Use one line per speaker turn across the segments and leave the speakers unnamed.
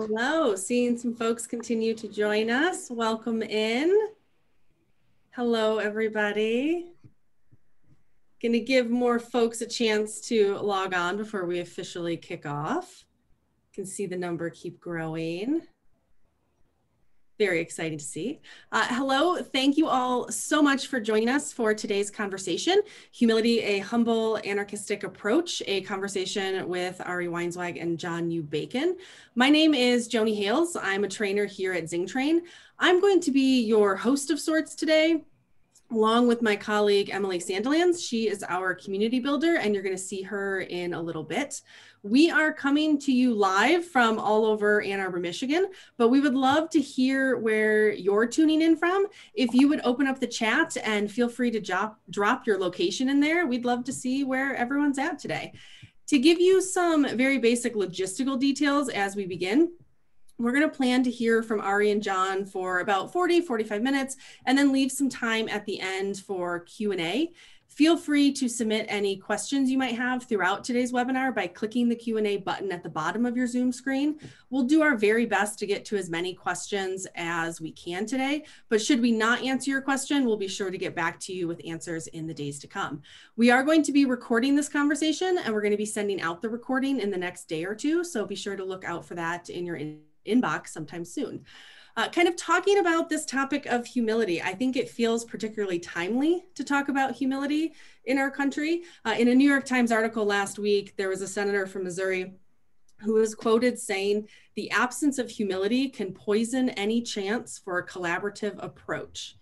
Hello, seeing some folks continue to join us. Welcome in. Hello, everybody. Going to give more folks a chance to log on before we officially kick off. You can see the number keep growing very exciting to see. Uh, hello, thank you all so much for joining us for today's conversation. Humility, a humble anarchistic approach, a conversation with Ari Weinzweig and John U. Bacon. My name is Joni Hales. I'm a trainer here at ZingTrain. I'm going to be your host of sorts today along with my colleague Emily Sandilands. She is our community builder, and you're going to see her in a little bit. We are coming to you live from all over Ann Arbor, Michigan, but we would love to hear where you're tuning in from. If you would open up the chat and feel free to drop, drop your location in there, we'd love to see where everyone's at today. To give you some very basic logistical details as we begin, we're going to plan to hear from Ari and John for about 40, 45 minutes, and then leave some time at the end for Q&A. Feel free to submit any questions you might have throughout today's webinar by clicking the Q&A button at the bottom of your Zoom screen. We'll do our very best to get to as many questions as we can today, but should we not answer your question, we'll be sure to get back to you with answers in the days to come. We are going to be recording this conversation and we're going to be sending out the recording in the next day or two, so be sure to look out for that in your in inbox sometime soon. Uh, kind of talking about this topic of humility, I think it feels particularly timely to talk about humility in our country. Uh, in a New York Times article last week, there was a senator from Missouri who was quoted saying, The absence of humility can poison any chance for a collaborative approach.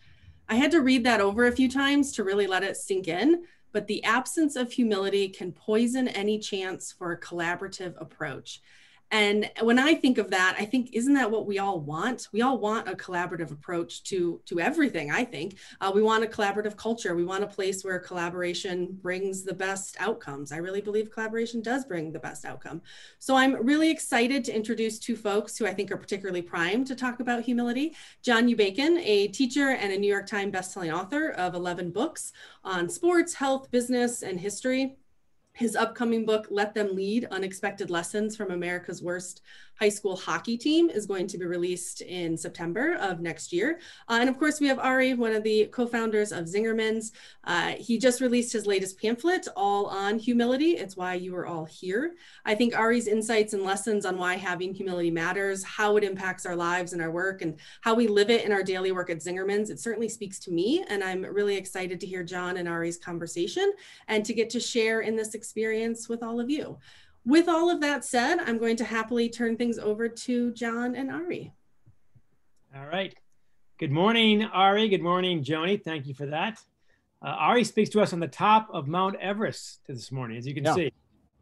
I had to read that over a few times to really let it sink in, but the absence of humility can poison any chance for a collaborative approach. And when I think of that, I think isn't that what we all want? We all want a collaborative approach to to everything. I think uh, we want a collaborative culture. We want a place where collaboration brings the best outcomes. I really believe collaboration does bring the best outcome. So I'm really excited to introduce two folks who I think are particularly primed to talk about humility. John U. Bacon, a teacher and a New York Times bestselling author of 11 books on sports, health, business, and history his upcoming book, Let Them Lead Unexpected Lessons from America's Worst high school hockey team is going to be released in September of next year. Uh, and of course, we have Ari, one of the co-founders of Zingerman's. Uh, he just released his latest pamphlet, all on humility. It's why you are all here. I think Ari's insights and lessons on why having humility matters, how it impacts our lives and our work, and how we live it in our daily work at Zingerman's, it certainly speaks to me. And I'm really excited to hear John and Ari's conversation and to get to share in this experience with all of you. With all of that said, I'm going to happily turn things over to John and Ari.
All right. Good morning, Ari. Good morning, Joni. Thank you for that. Uh, Ari speaks to us on the top of Mount Everest this morning, as you can yeah. see.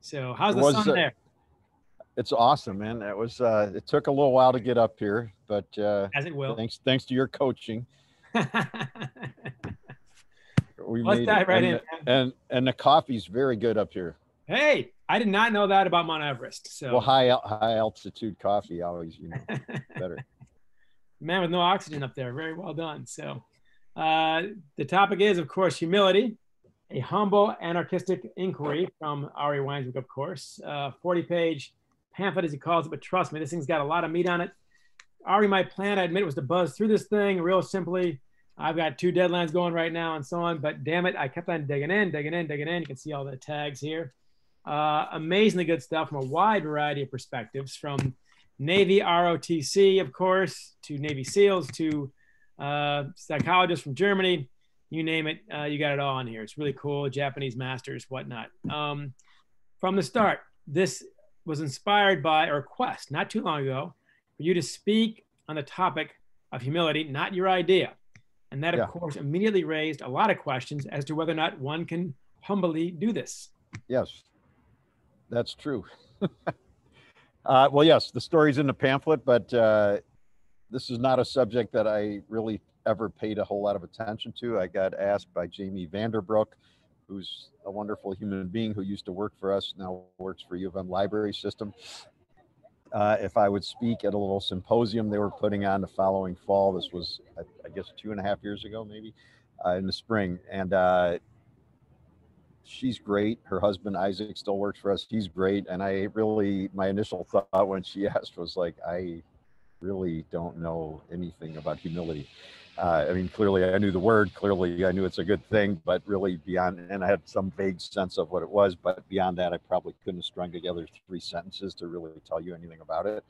So how's the was, sun uh, there?
It's awesome, man. It was. Uh, it took a little while to get up here, but uh,
as it will.
Thanks, thanks to your coaching.
we Let's made dive it. right
and,
in.
And and the coffee's very good up here.
Hey, I did not know that about Mount Everest. So
well, high high altitude coffee always you know better.
Man with no oxygen up there, very well done. So uh, the topic is, of course, humility, a humble anarchistic inquiry from Ari Weinzweig, of course. Uh, 40 page pamphlet, as he calls it, but trust me, this thing's got a lot of meat on it. Ari, my plan, I admit, was to buzz through this thing real simply. I've got two deadlines going right now and so on, but damn it, I kept on digging in, digging in, digging in. You can see all the tags here. Uh, amazingly good stuff from a wide variety of perspectives, from Navy ROTC, of course, to Navy SEALs, to uh, psychologists from Germany. You name it, uh, you got it all on here. It's really cool. Japanese masters, whatnot. Um, from the start, this was inspired by a request not too long ago for you to speak on the topic of humility, not your idea. And that, of yeah. course, immediately raised a lot of questions as to whether or not one can humbly do this.
Yes, that's true. uh, well, yes, the story's in the pamphlet, but uh, this is not a subject that I really ever paid a whole lot of attention to. I got asked by Jamie Vanderbrook, who's a wonderful human being who used to work for us, now works for U of M Library System. Uh, if I would speak at a little symposium they were putting on the following fall. This was, I, I guess, two and a half years ago, maybe uh, in the spring. And uh, she's great. Her husband Isaac still works for us. He's great. And I really, my initial thought when she asked was like, I really don't know anything about humility. Uh, I mean, clearly I knew the word, clearly I knew it's a good thing, but really beyond, and I had some vague sense of what it was, but beyond that, I probably couldn't have strung together three sentences to really tell you anything about it.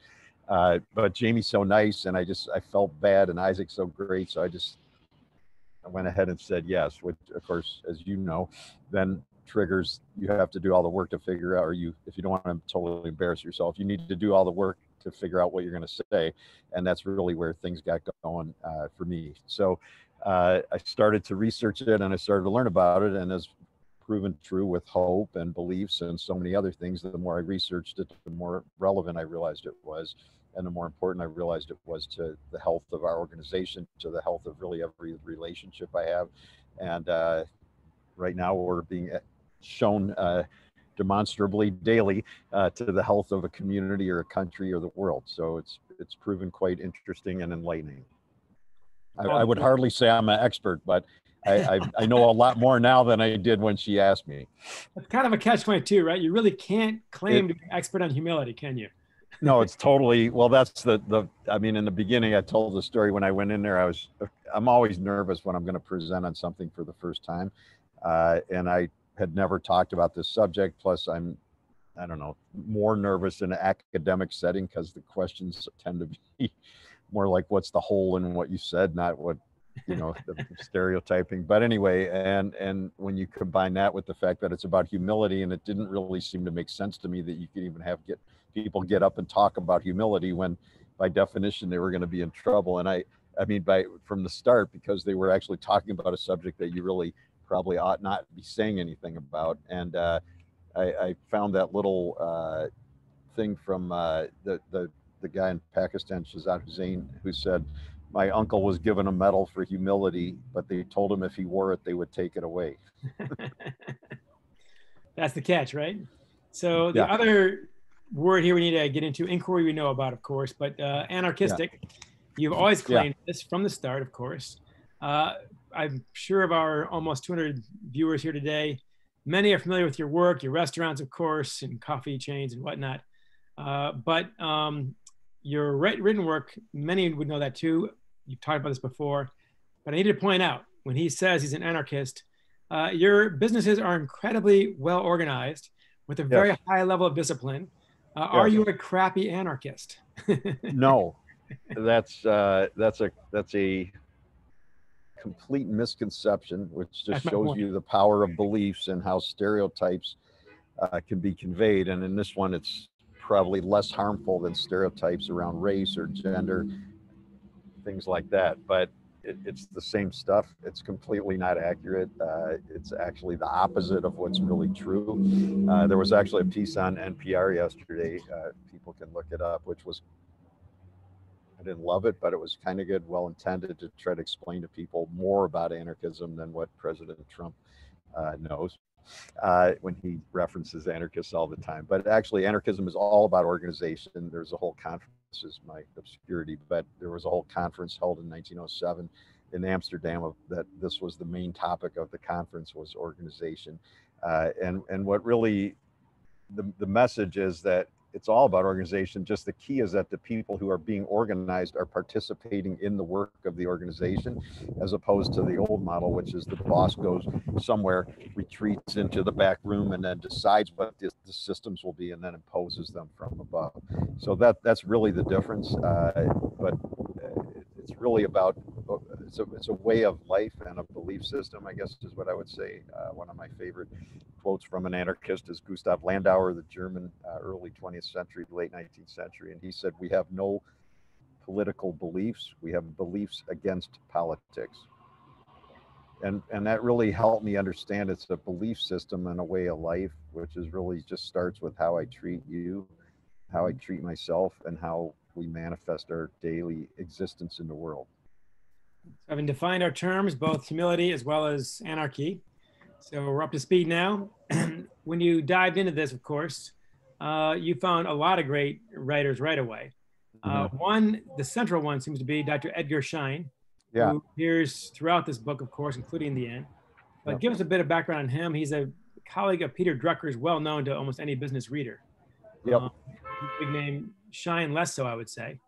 Uh, but Jamie's so nice, and I just, I felt bad, and Isaac's so great. So I just, I went ahead and said yes, which of course, as you know, then triggers you have to do all the work to figure out, or you, if you don't want to totally embarrass yourself, you need to do all the work to figure out what you're going to say. And that's really where things got going uh, for me. So uh, I started to research it and I started to learn about it. And as proven true with hope and beliefs and so many other things, the more I researched it, the more relevant I realized it was. And the more important I realized it was to the health of our organization, to the health of really every relationship I have. And uh, right now we're being uh, shown uh, demonstrably daily uh, to the health of a community or a country or the world. So it's it's proven quite interesting and enlightening. I, I would hardly say I'm an expert, but I, I, I, know a lot more now than I did when she asked me.
It's kind of a catch 22, right? You really can't claim it, to be expert on humility, can you?
No, it's totally, well, that's the, the, I mean, in the beginning, I told the story when I went in there, I was, I'm always nervous when I'm going to present on something for the first time. Uh, and I had never talked about this subject. Plus, I'm, I don't know, more nervous in an academic setting because the questions tend to be more like, what's the hole in what you said, not what, you know, the stereotyping. But anyway, and and when you combine that with the fact that it's about humility, and it didn't really seem to make sense to me that you could even have get people get up and talk about humility when, by definition, they were going to be in trouble. And I, I mean, by from the start, because they were actually talking about a subject that you really probably ought not be saying anything about. And uh, I, I, found that little uh, thing from uh, the, the, the guy in Pakistan, shazad Hussain, who said, my uncle was given a medal for humility, but they told him if he wore it, they would take it away.
That's the catch, right? So the yeah. other word here we need to get into inquiry we know about, of course, but uh, anarchistic. Yeah. You've always claimed yeah. this from the start, of course. Uh, I'm sure of our almost 200 viewers here today, many are familiar with your work, your restaurants, of course, and coffee chains and whatnot. Uh, but um, your written work, many would know that too. You've talked about this before, but I need to point out when he says he's an anarchist, uh, your businesses are incredibly well organized with a very yes. high level of discipline. Uh. Are you a crappy anarchist?
no, that's uh, that's a that's a complete misconception, which just shows you the power of beliefs and how stereotypes uh, can be conveyed. And in this one, it's probably less harmful than stereotypes around race or gender, things like that. But it, it's the same stuff. It's completely not accurate. Uh, it's actually the opposite of what's really true. Uh, there was actually a piece on NPR yesterday. Uh, people can look it up, which was I didn't love it, but it was kind of good, well intended to try to explain to people more about anarchism than what President Trump uh, knows uh, when he references anarchists all the time. But actually, anarchism is all about organization. There's a whole conference, this is my obscurity, but there was a whole conference held in 1907 in Amsterdam that this was the main topic of the conference was organization. Uh, and, and what really the, the message is that it's all about organization. Just the key is that the people who are being organized are participating in the work of the organization, as opposed to the old model, which is the boss goes somewhere, retreats into the back room, and then decides what the, the systems will be, and then imposes them from above. So that that's really the difference. Uh, but it's really about it's a, it's a way of life and a belief system, I guess is what I would say. Uh, one of my favorite quotes from an anarchist is Gustav Landauer, the German uh, early 20th century, late 19th century. And he said, We have no political beliefs, we have beliefs against politics. And, and that really helped me understand it's a belief system and a way of life, which is really just starts with how I treat you, how I treat myself, and how we manifest our daily existence in the world.
Having defined our terms, both humility as well as anarchy. So we're up to speed now. when you dived into this, of course, uh, you found a lot of great writers right away. Uh, mm-hmm. One, the central one seems to be Dr. Edgar Schein, yeah. who appears throughout this book, of course, including the end. But give us a bit of background on him. He's a colleague of Peter Drucker's, well known to almost any business reader.
Yep.
Um, big name, Schein less so, I would say.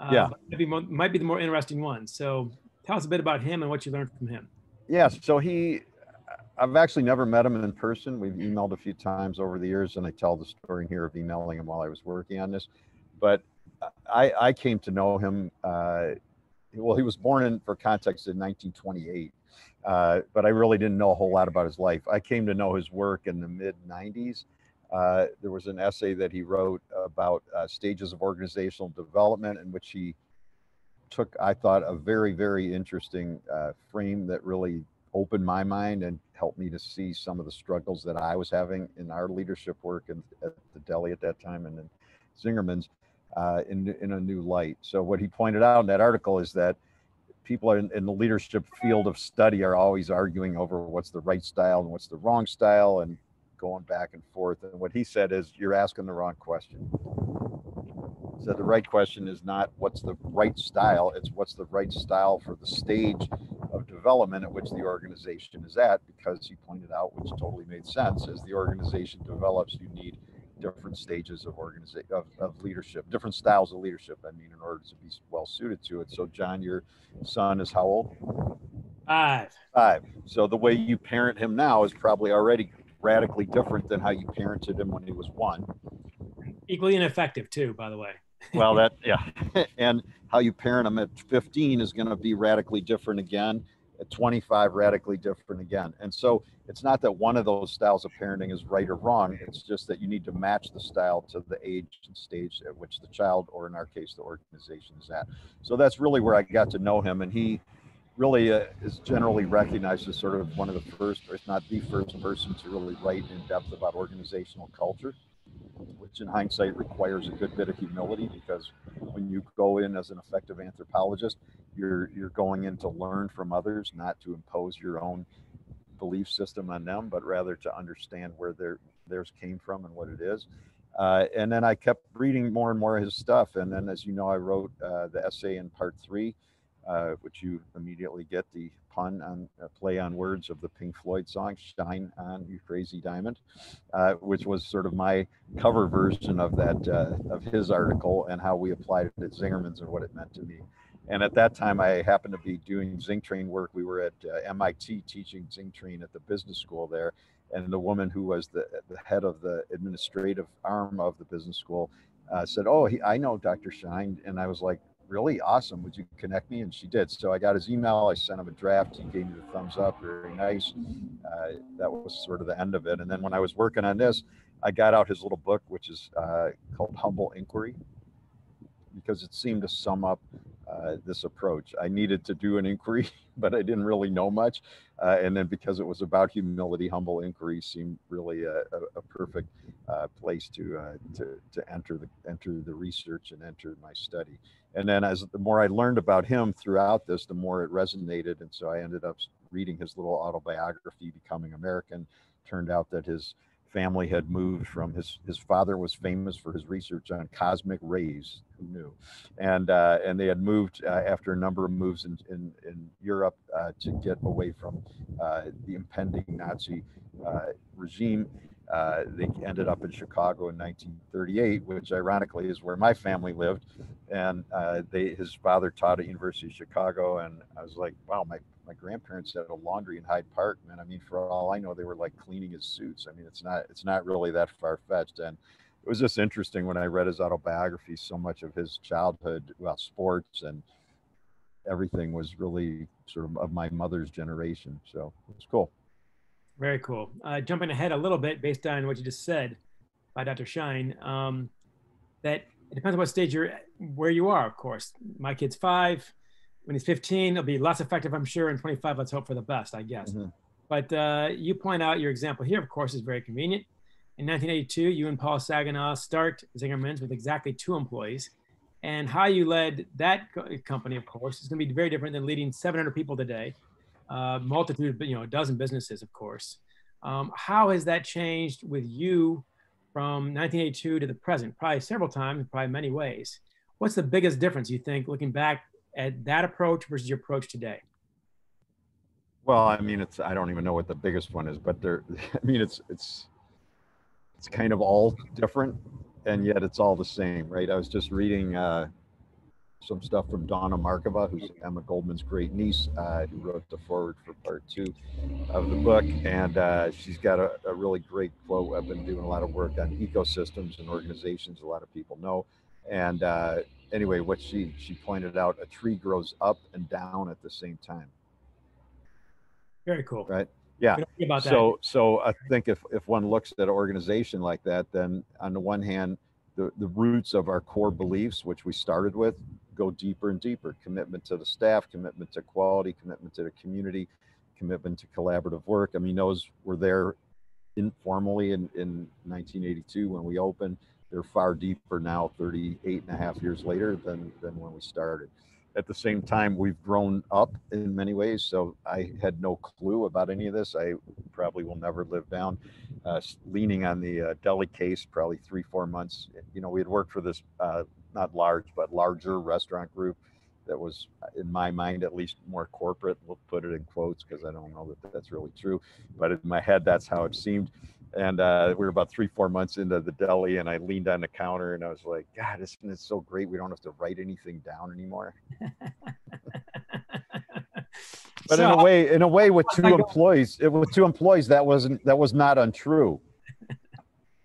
Uh,
Yeah.
but Might be, might be the more interesting one. So tell us a bit about him and what you learned from him.
Yeah, so he, I've actually never met him in person. We've emailed a few times over the years, and I tell the story here of emailing him while I was working on this. But I, I came to know him. Uh, well, he was born in, for context, in 1928, uh, but I really didn't know a whole lot about his life. I came to know his work in the mid 90s. Uh, there was an essay that he wrote about uh, stages of organizational development in which he took, I thought, a very, very interesting uh, frame that really opened my mind and helped me to see some of the struggles that I was having in our leadership work in, at the deli at that time and in Zingerman's uh, in, in a new light. So what he pointed out in that article is that people in, in the leadership field of study are always arguing over what's the right style and what's the wrong style and going back and forth. And what he said is, you're asking the wrong question. So the right question is not what's the right style, it's what's the right style for the stage of development at which the organization is at, because he pointed out, which totally made sense, as the organization develops, you need different stages of organization of, of leadership, different styles of leadership. I mean, in order to be well suited to it. So, John, your son is how old?
Five.
Five. So the way you parent him now is probably already radically different than how you parented him when he was one.
Equally ineffective, too, by the way.
Well, that yeah, and how you parent him at 15 is going to be radically different again. At 25, radically different again. And so it's not that one of those styles of parenting is right or wrong. It's just that you need to match the style to the age and stage at which the child, or in our case, the organization is at. So that's really where I got to know him, and he really uh, is generally recognized as sort of one of the first, or if not the first person to really write in depth about organizational culture which in hindsight requires a good bit of humility because when you go in as an effective anthropologist, you're you're going in to learn from others, not to impose your own belief system on them, but rather to understand where their theirs came from and what it is. Uh, and then I kept reading more and more of his stuff. And then, as you know, I wrote uh, the essay in part three, uh, which you immediately get the pun on uh, play on words of the Pink Floyd song "Shine On You Crazy Diamond," uh, which was sort of my cover version of that uh, of his article and how we applied it at Zingerman's and what it meant to me. And at that time, I happened to be doing Zing Train work. We were at uh, MIT teaching Zing Train at the business school there, and the woman who was the the head of the administrative arm of the business school uh, said, "Oh, he, I know Dr. Schein," and I was like really awesome. Would you connect me? And she did. So I got his email. I sent him a draft. He gave me the thumbs up. Very nice. Uh, that was sort of the end of it. And then when I was working on this, I got out his little book, which is uh, called Humble Inquiry, because it seemed to sum up uh, this approach. I needed to do an inquiry, but I didn't really know much. Uh, and then because it was about humility, humble inquiry seemed really a, a, a perfect uh, place to, uh, to to enter the enter the research and enter my study. And then as the more I learned about him throughout this, the more it resonated. And so I ended up reading his little autobiography, Becoming American. Turned out that his family had moved from his his father was famous for his research on cosmic rays who knew? And uh, and they had moved uh, after a number of moves in in, in Europe uh, to get away from uh, the impending Nazi uh, regime. Uh, they ended up in Chicago in 1938 which ironically is where my family lived. And they his father taught at University of Chicago and I was like wow my my grandparents had a laundry in Hyde Park, man. I mean, for all I know, they were like cleaning his suits. I mean, it's not it's not really that far fetched. And it was just interesting when I read his autobiography. So much of his childhood, well, sports and everything was really sort of of my mother's generation. So it was cool.
Very cool. Uh, jumping ahead a little bit based on what you just said by Dr. Schein, um, that it depends on what stage you're, where you are, of course. My kid's five. When he's 15, it'll be less effective, I'm sure. And 25, let's hope for the best, I guess.
Mhm.
But uh, you point out your example here, of course, is very convenient. In 1982, you and Paul Saginaw start Zingerman's with exactly two employees. And how you led that co- company, of course, is going to be very different than leading 700 people today, uh, multitude, you know, a dozen businesses, of course. Um, how has that changed with you from 1982 to the present? Probably several times, probably many ways. What's the biggest difference you think, looking back at that approach versus your approach today?
Well, I mean, it's I don't even know what the biggest one is, but there. I mean, it's it's it's kind of all different, and yet it's all the same, right? I was just reading uh, some stuff from Donna Markova, who's Emma Goldman's great niece, uh, who wrote the forward for part two of the book, and uh, she's got a, a really great quote. I've been doing a lot of work on ecosystems and organizations. A lot of people know, and uh, anyway, what she she pointed out, a tree grows up and down at the same time.
Very cool.
Right. Yeah.
We don't think about that.
So, so I think if, if one looks at an organization like that, then on the one hand, the, the roots of our core beliefs, which we started with, go deeper and deeper. Commitment to the staff, commitment to quality, commitment to the community, commitment to collaborative work. I mean, those were there informally in, in 1982 when we opened. They're far deeper now, 38 and a half years later than, than when we started. At the same time we've grown up in many ways so i had no clue about any of this. I probably will never live down uh, leaning on the uh, deli case probably three four months. You know we had worked for this uh, not large but larger restaurant group that was in my mind at least more corporate we'll put it in quotes because i don't know that that's really true but in my head that's how it seemed and uh, we were about three, four months into the deli, and I leaned on the counter and I was like, God, isn't it so great? We don't have to write anything down anymore. but so, in a way, in a way, with two employees, it, with two employees, that wasn't that was not untrue.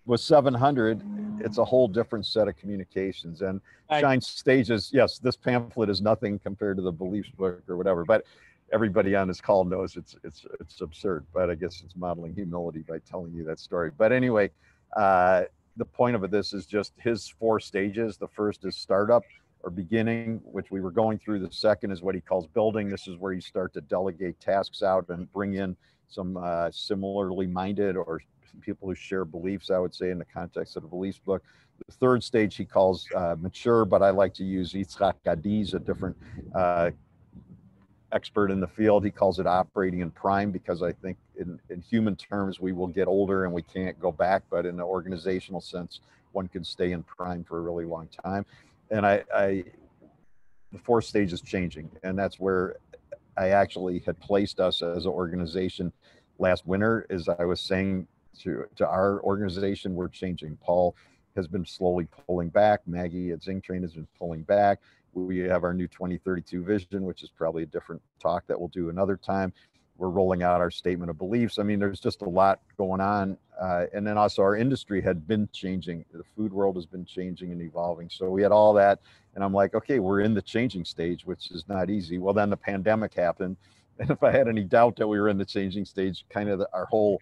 with 700, it's a whole different set of communications. And Schein Stages, yes, this pamphlet is nothing compared to the beliefs book or whatever, but everybody on this call knows it's it's it's absurd, but I guess it's modeling humility by telling you that story. But anyway, uh, the point of this is just his four stages. The first is startup or beginning, which we were going through. The second is what he calls building. This is where you start to delegate tasks out and bring in some uh, similarly minded or people who share beliefs, I would say, in the context of the beliefs book. The third stage he calls uh, mature, but I like to use Ichak Adizes, a different uh, expert in the field. He calls it operating in prime because I think in, in human terms, we will get older and we can't go back, but in the organizational sense, one can stay in prime for a really long time. And I, I the fourth stage is changing. And that's where I actually had placed us as an organization last winter, as I was saying to, to our organization, we're changing. Paul has been slowly pulling back. Maggie at Zing Train has been pulling back we have our new 2032 vision, which is probably a different talk that we'll do another time. We're rolling out our statement of beliefs. I mean, there's just a lot going on. Uh, and then also our industry had been changing. The food world has been changing and evolving. So we had all that. And I'm like, okay, we're in the changing stage, which is not easy. Well, then the pandemic happened. And if I had any doubt that we were in the changing stage, kind of the, our whole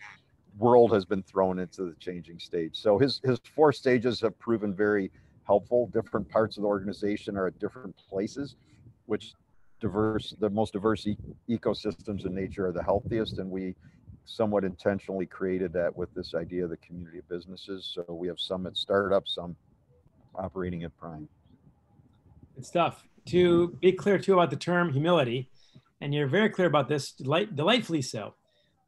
world has been thrown into the changing stage. So his his four stages have proven very helpful. Different parts of the organization are at different places, which diverse, the most diverse e- ecosystems in nature are the healthiest. And we somewhat intentionally created that with this idea of the community of businesses. So we have some at startup, some operating at prime.
Good stuff. To be clear too about the term humility, and you're very clear about this, delight, delightfully so.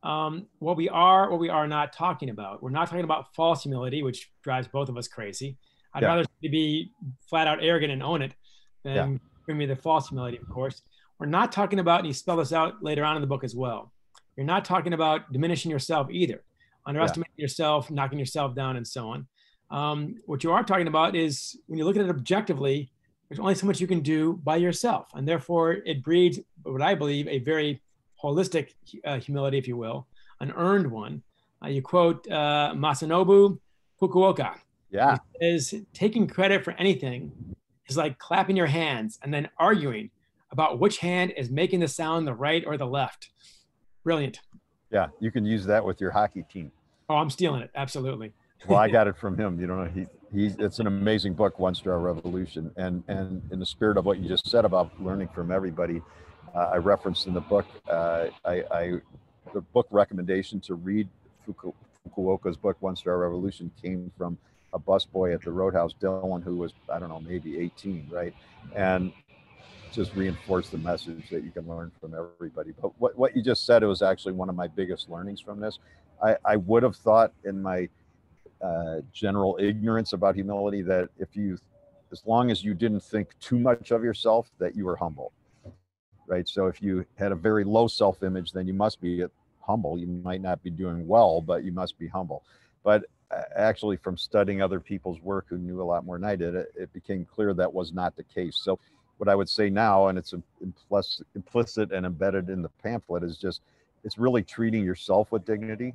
Um, what we are, what we are not talking about. We're not talking about false humility, which drives both of us crazy. I'd yeah. rather be flat out arrogant and own it than yeah. bring me the false humility, of course. We're not talking about, and you spell this out later on in the book as well. You're not talking about diminishing yourself either, underestimating yeah. yourself, knocking yourself down, and so on. Um, what you are talking about is when you look at it objectively, there's only so much you can do by yourself. And therefore, it breeds what I believe a very holistic uh, humility, if you will, an earned one. Uh, you quote uh, Masanobu Fukuoka,
yeah.
Is taking credit for anything is like clapping your hands and then arguing about which hand is making the sound the right or the left. Brilliant.
Yeah, you can use that with your hockey team.
Oh, I'm stealing it. Absolutely.
well, I got it from him. You know, he he's it's an amazing book, One Straw Revolution, and and in the spirit of what you just said about learning from everybody, uh, I referenced in the book. Uh, I, I the book recommendation to read Fuku, Fukuoka's book, One Straw Revolution, came from a busboy at the Roadhouse, Dylan, who was, I don't know, maybe 18, right? And just reinforce the message that you can learn from everybody. But what, what you just said, it was actually one of my biggest learnings from this. I, I would have thought in my uh, general ignorance about humility that if you, as long as you didn't think too much of yourself, that you were humble. right? So if you had a very low self-image, then you must be humble. You might not be doing well, but you must be humble. But actually, from studying other people's work who knew a lot more than I did, it, it became clear that was not the case. So what I would say now, and it's implicit and embedded in the pamphlet, is just it's really treating yourself with dignity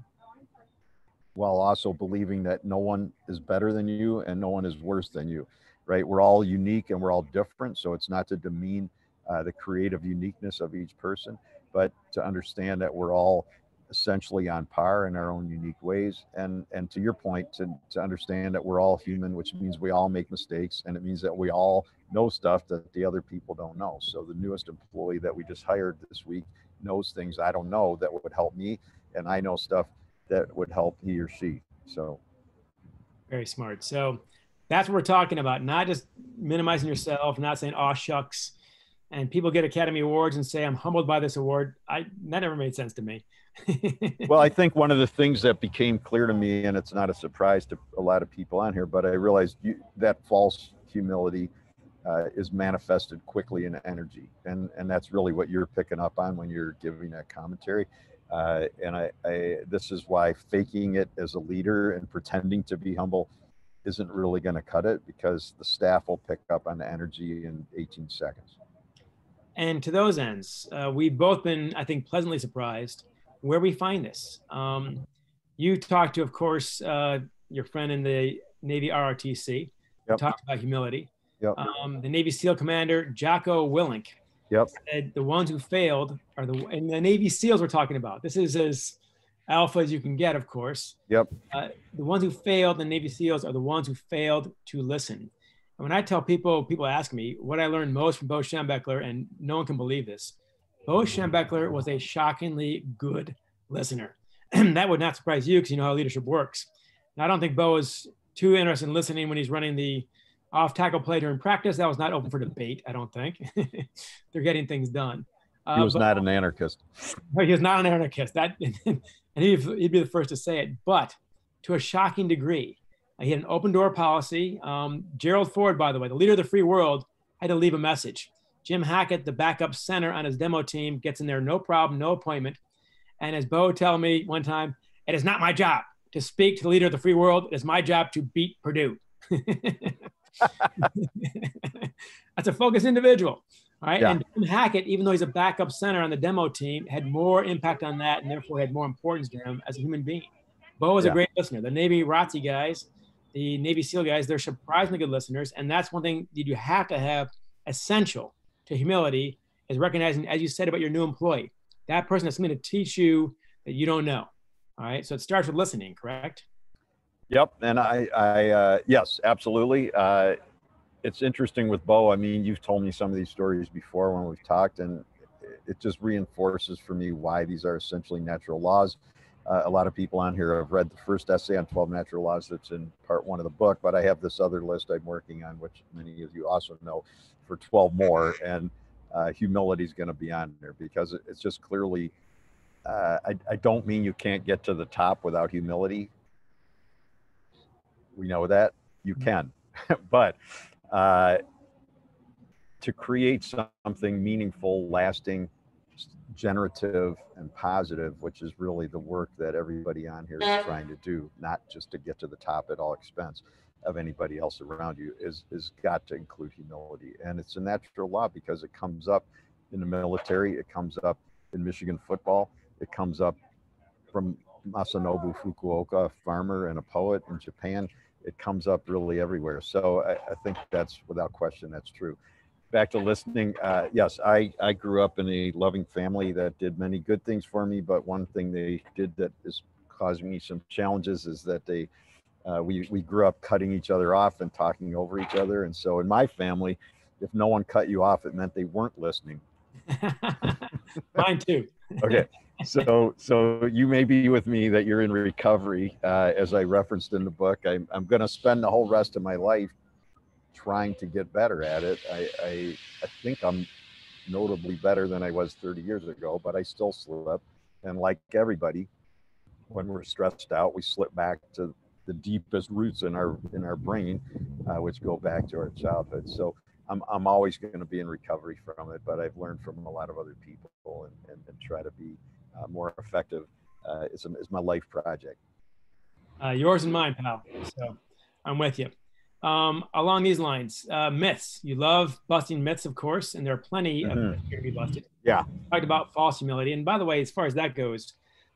while also believing that no one is better than you and no one is worse than you, right? We're all unique and we're all different. So it's not to demean uh, the creative uniqueness of each person, but to understand that we're all essentially on par in our own unique ways. And and to your point, to, to understand that we're all human, which means we all make mistakes, and it means that we all know stuff that the other people don't know. So the newest employee that we just hired this week knows things I don't know that would help me, and I know stuff that would help he or she. So
very smart. So that's what we're talking about, not just minimizing yourself, not saying, oh shucks. And people get Academy Awards and say, I'm humbled by this award. I that never made sense to me.
Well, I think one of the things that became clear to me, and it's not a surprise to a lot of people on here, but I realized you, that false humility uh, is manifested quickly in energy, and and that's really what you're picking up on when you're giving that commentary. Uh, and I, I, this is why faking it as a leader and pretending to be humble isn't really going to cut it because the staff will pick up on the energy in 18 seconds.
And to those ends, uh, we've both been, I think, pleasantly surprised where we find this. Um, you talked to, of course, uh, your friend in the Navy ROTC. Yep. Talked about humility. Yep. Um, the Navy SEAL commander, Jocko Willink,
Yep.
Said the ones who failed are the and the Navy SEALs we're talking about. This is as alpha as you can get, of course.
Yep.
Uh, the ones who failed, the Navy SEALs, are the ones who failed to listen. And when I tell people, people ask me what I learned most from Bo Schembechler, and no one can believe this. Bo Schembechler was a shockingly good listener. And that would not surprise you because you know how leadership works. Now, I don't think Bo is too interested in listening when he's running the off tackle play during practice. That was not open for debate, I don't think. They're getting things done.
Uh, he was but, not an anarchist.
He was not an anarchist. That, and he'd, he'd be the first to say it. But to a shocking degree, he had an open door policy. Um, Gerald Ford, by the way, the leader of the free world, had to leave a message. Jim Hackett, the backup center on his demo team, gets in there no problem, no appointment. And as Bo told me one time, it is not my job to speak to the leader of the free world. It is my job to beat Purdue. That's a focused individual. All right. Yeah. And Jim Hackett, even though he's a backup center on the demo team, had more impact on that and therefore had more importance to him as a human being. Bo is yeah. a great listener. The Navy ROTC guys, the Navy SEAL guys, they're surprisingly good listeners. And that's one thing that you have to have essential to humility is recognizing, as you said about your new employee, that person has something to teach you that you don't know. All right. So it starts with listening, correct?
Yep, and I, I uh, yes, absolutely. Uh, it's interesting with Bo. I mean, you've told me some of these stories before when we've talked, and it just reinforces for me why these are essentially natural laws. Uh, a lot of people on here have read the first essay on 12 natural laws that's in part one of the book, but I have this other list I'm working on, which many of you also know, for 12 more. And uh, humility is going to be on there because it's just clearly, uh, I, I don't mean you can't get to the top without humility we know that you mm-hmm. can, but uh, to create something meaningful, lasting, generative, and positive, which is really the work that everybody on here is trying to do, not just to get to the top at all expense of anybody else around you, is is got to include humility, and it's a natural law because it comes up in the military, it comes up in Michigan football, it comes up from Masanobu Fukuoka, a farmer and a poet in Japan it comes up really everywhere. So I, I, think that's without question, that's true. Back to listening. Uh, yes, I, I grew up in a loving family that did many good things for me, but one thing they did that is causing me some challenges is that they, uh, we, we grew up cutting each other off and talking over each other. And so in my family, if no one cut you off, it meant they weren't listening.
Mine too.
okay so so you may be with me that you're in recovery uh, as i referenced in the book i'm, I'm going to spend the whole rest of my life trying to get better at it I, I, I think i'm notably better than i was 30 years ago but i still slip and like everybody when we're stressed out we slip back to the deepest roots in our in our brain uh, which go back to our childhood so I'm, I'm always going to be in recovery from it, but I've learned from a lot of other people and, and, and try to be uh, more effective. Uh, it's, a, it's my life project.
Uh, yours and mine, pal. So I'm with you. Um, along these lines, uh, myths. You love busting myths, of course, and there are plenty mm-hmm. of myths here to be busted.
Yeah.
Talked about false humility. And by the way, as far as that goes,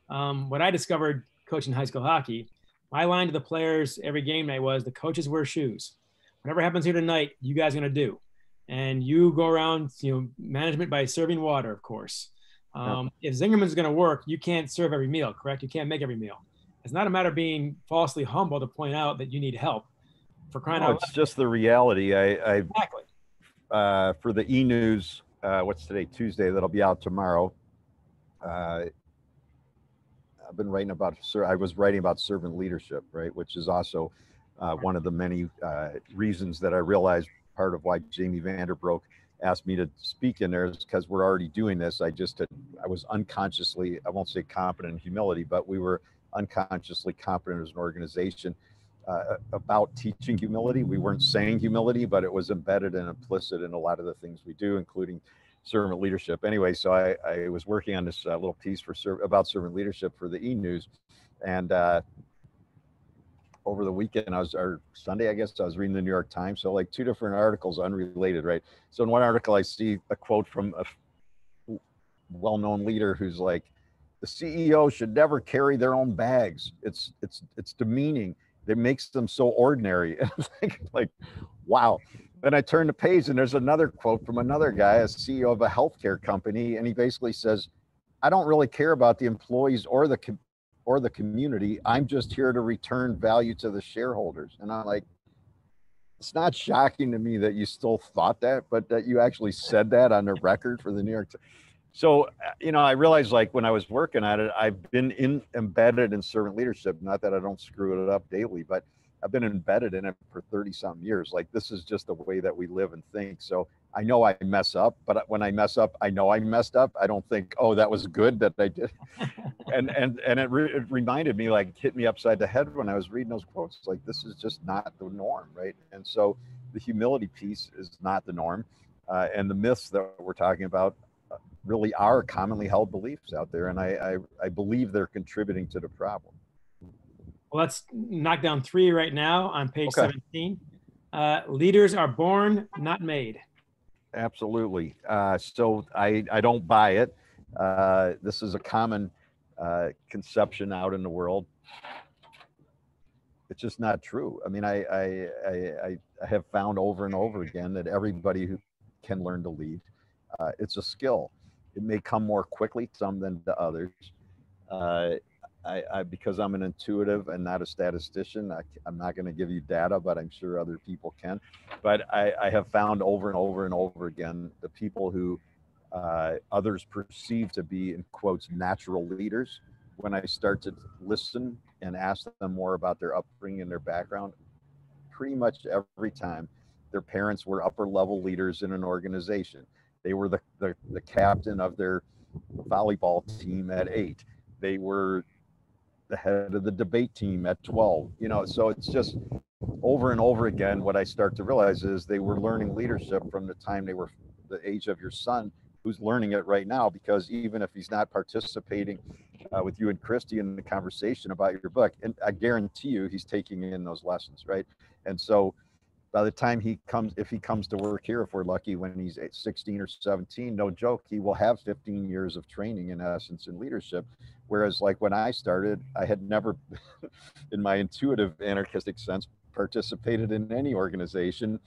um, what I discovered coaching high school hockey, my line to the players every game night was the coaches wear shoes. Whatever happens here tonight, you guys are going to do. And you go around, you know, management by serving water, of course. Um, yeah. If Zingerman's going to work, you can't serve every meal, correct? You can't make every meal. It's not a matter of being falsely humble to point out that you need help. For crying no, out
it's just the reality. I, I
exactly
uh, for the e news. Uh, what's today? Tuesday. That'll be out tomorrow. Uh, I've been writing about. I was writing about servant leadership, right, which is also uh, one of the many uh, reasons that I realized part of why Jamie Vanderbroek asked me to speak in there is because we're already doing this. I just had, I was unconsciously, I won't say competent in humility, but we were unconsciously competent as an organization uh, about teaching humility. We weren't saying humility, but it was embedded and implicit in a lot of the things we do, including servant leadership. Anyway, so I, I was working on this uh, little piece for about servant leadership for the E News, and uh, over the weekend, I was or Sunday, I guess, I was reading the New York Times. So like two different articles, unrelated, right? So in one article, I see a quote from a well-known leader who's like, "The CEO should never carry their own bags. It's it's it's demeaning. It makes them so ordinary." Like, like, wow. Then I turn the page and there's another quote from another guy, a CEO of a healthcare company, and he basically says, "I don't really care about the employees or the or the community. I'm just here to return value to the shareholders. And I'm like, it's not shocking to me that you still thought that, but that you actually said that on the record for the New York Times. So, uh, you know, I realized like when I was working at it, I've been in embedded in servant leadership. Not that I don't screw it up daily, but I've been embedded in it for 30 some years. Like this is just the way that we live and think. So I know I mess up, but when I mess up, I know I messed up. I don't think, oh, that was good that I did. and and and it, re- it, reminded me, like, hit me upside the head when I was reading those quotes. Like, this is just not the norm, right? And so, the humility piece is not the norm, uh, and the myths that we're talking about really are commonly held beliefs out there, and I, I I believe they're contributing to the problem.
Well, let's knock down three right now on page okay. 17. Uh, leaders are born, not made.
Absolutely. Uh, so I, I don't buy it. Uh, this is a common uh, conception out in the world. It's just not true. I mean, I, I, I, I have found over and over again that everybody who can learn to lead, uh, it's a skill. It may come more quickly some than to others. Uh, I, I, because I'm an intuitive and not a statistician, I, am not going to give you data, but I'm sure other people can. But I, I have found over and over and over again the people who uh, others perceive to be, in quotes, natural leaders. When I start to listen and ask them more about their upbringing and their background, pretty much every time their parents were upper level leaders in an organization. They were the, the, the captain of their volleyball team at eight. They were the head of the debate team at 12 you know so it's just over and over again what i start to realize is they were learning leadership from the time they were the age of your son who's learning it right now because even if he's not participating uh, with you and christy in the conversation about your book and i guarantee you he's taking in those lessons right and so by the time he comes if he comes to work here if we're lucky when he's 16 or 17 no joke he will have 15 years of training in essence in leadership. Whereas like when i started i had never in my intuitive anarchistic sense participated in any organization.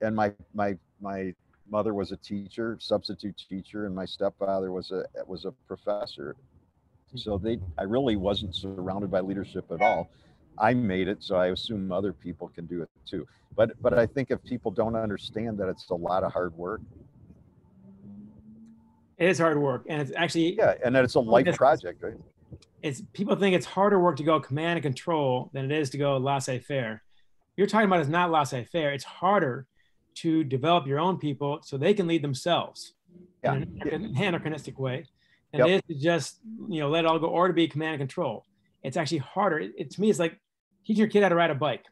And my my my mother was a teacher substitute teacher and my stepfather was a was a professor. So they i really wasn't surrounded by leadership at all I made it, so I assume other people can do it too. But but I think if people don't understand that it's a lot of hard work.
It is hard work, and it's actually
yeah, and that it's a life project, right?
It's people think it's harder work to go command and control than it is to go laissez-faire. You're talking about is not laissez-faire. It's harder to develop your own people so they can lead themselves yeah. in an anachronistic way, and yep. it is to just you know let it all go or to be command and control. It's actually harder. It, it, to me, it's like teach your kid how to ride a bike.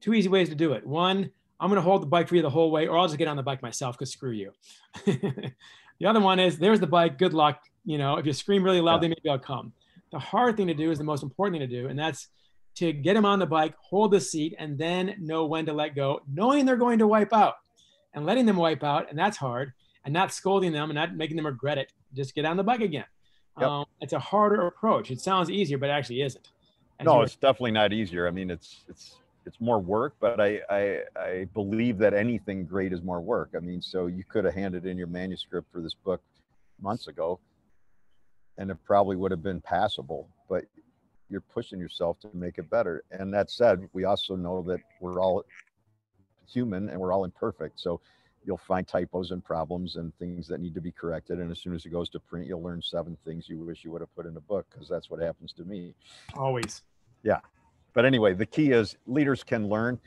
Two easy ways to do it. One, I'm going to hold the bike for you the whole way, or I'll just get on the bike myself because screw you. the other one is there's the bike. Good luck. You know, if you scream really loud,
Yeah.
then maybe I'll come. The hard thing to do is the most important thing to do, and that's to get them on the bike, hold the seat, and then know when to let go, knowing they're going to wipe out and letting them wipe out. And that's hard, and not scolding them and not making them regret it. Just get on the bike again.
Yep.
Um, it's a harder approach. It sounds easier, but it actually isn't.
No, it's definitely not easier. I mean, it's it's it's more work, but I I, I believe that anything great is more work. I mean, so you could have handed in your manuscript for this book months ago, and it probably would have been passable. But you're pushing yourself to make it better. And that said, we also know that we're all human and we're all imperfect. So you'll find typos and problems and things that need to be corrected. And as soon as it goes to print, you'll learn seven things you wish you would have put in a book because that's what happens to me
always. Yeah.
But anyway, the key is leaders can learn.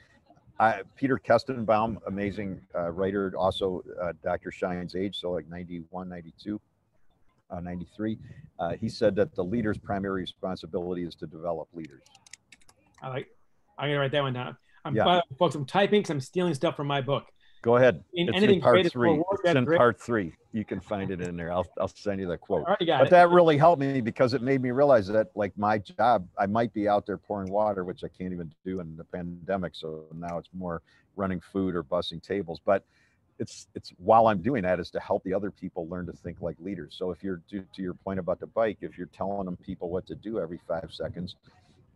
I, Peter Koestenbaum, amazing uh, writer, also uh, Dr. Schein's age, so like 91, 92, uh, 93. Uh, he said that the leader's primary responsibility is to develop leaders.
I like. I'm gonna write that one down. I'm
Yeah.
by folks. I'm typing because I'm stealing stuff from my book.
Go ahead.
In
it's
anything
in part three. It's in
great.
part three. You can find it in there. I'll, I'll send you the quote. But
it.
that really helped me because it made me realize that like my job, I might be out there pouring water, which I can't even do in the pandemic. So now it's more running food or bussing tables. But it's it's while I'm doing that is to help the other people learn to think like leaders. So if you're to, to your point about the bike, if you're telling them people what to do every five seconds,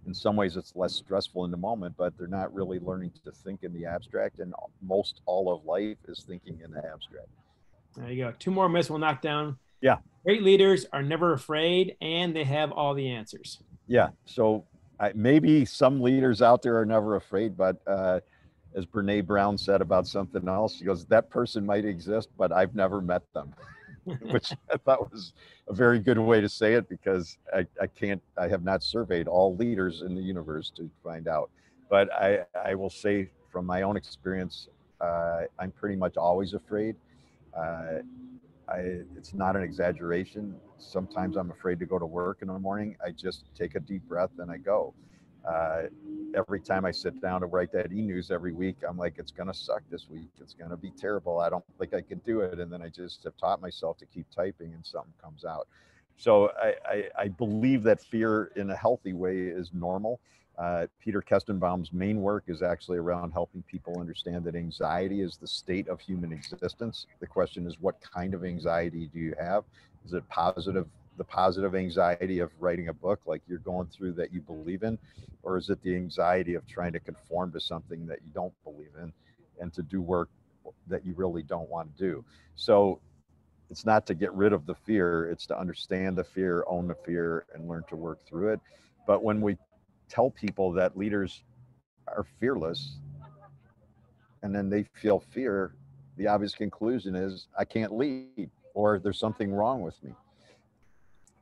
in some ways it's less stressful in the moment, but they're not really learning to think in the abstract. And most all of life is thinking in the abstract.
There you go. Two more myths we'll knock down.
Yeah.
Great leaders are never afraid, and they have all the answers.
Yeah. So I, maybe some leaders out there are never afraid, but uh, as Brene Brown said about something else, she goes, "That person might exist, but I've never met them," which I thought was a very good way to say it because I, I can't, I have not surveyed all leaders in the universe to find out. But I, I will say from my own experience, uh, I'm pretty much always afraid. Uh, I, it's not an exaggeration. Sometimes I'm afraid to go to work in the morning. I just take a deep breath and I go. Uh, every time I sit down to write that e-news every week, I'm like, it's gonna suck this week. It's gonna be terrible. I don't think I can do it. And then I just have taught myself to keep typing and something comes out. So I, I, I believe that fear in a healthy way is normal. Uh, Peter Koestenbaum's main work is actually around helping people understand that anxiety is the state of human existence. The question is, what kind of anxiety do you have? Is it positive, the positive anxiety of writing a book like you're going through that you believe in? Or is it the anxiety of trying to conform to something that you don't believe in and to do work that you really don't want to do? So it's not to get rid of the fear, it's to understand the fear, own the fear, and learn to work through it. But when we tell people that leaders are fearless and then they feel fear, the obvious conclusion is I can't lead or there's something wrong with me.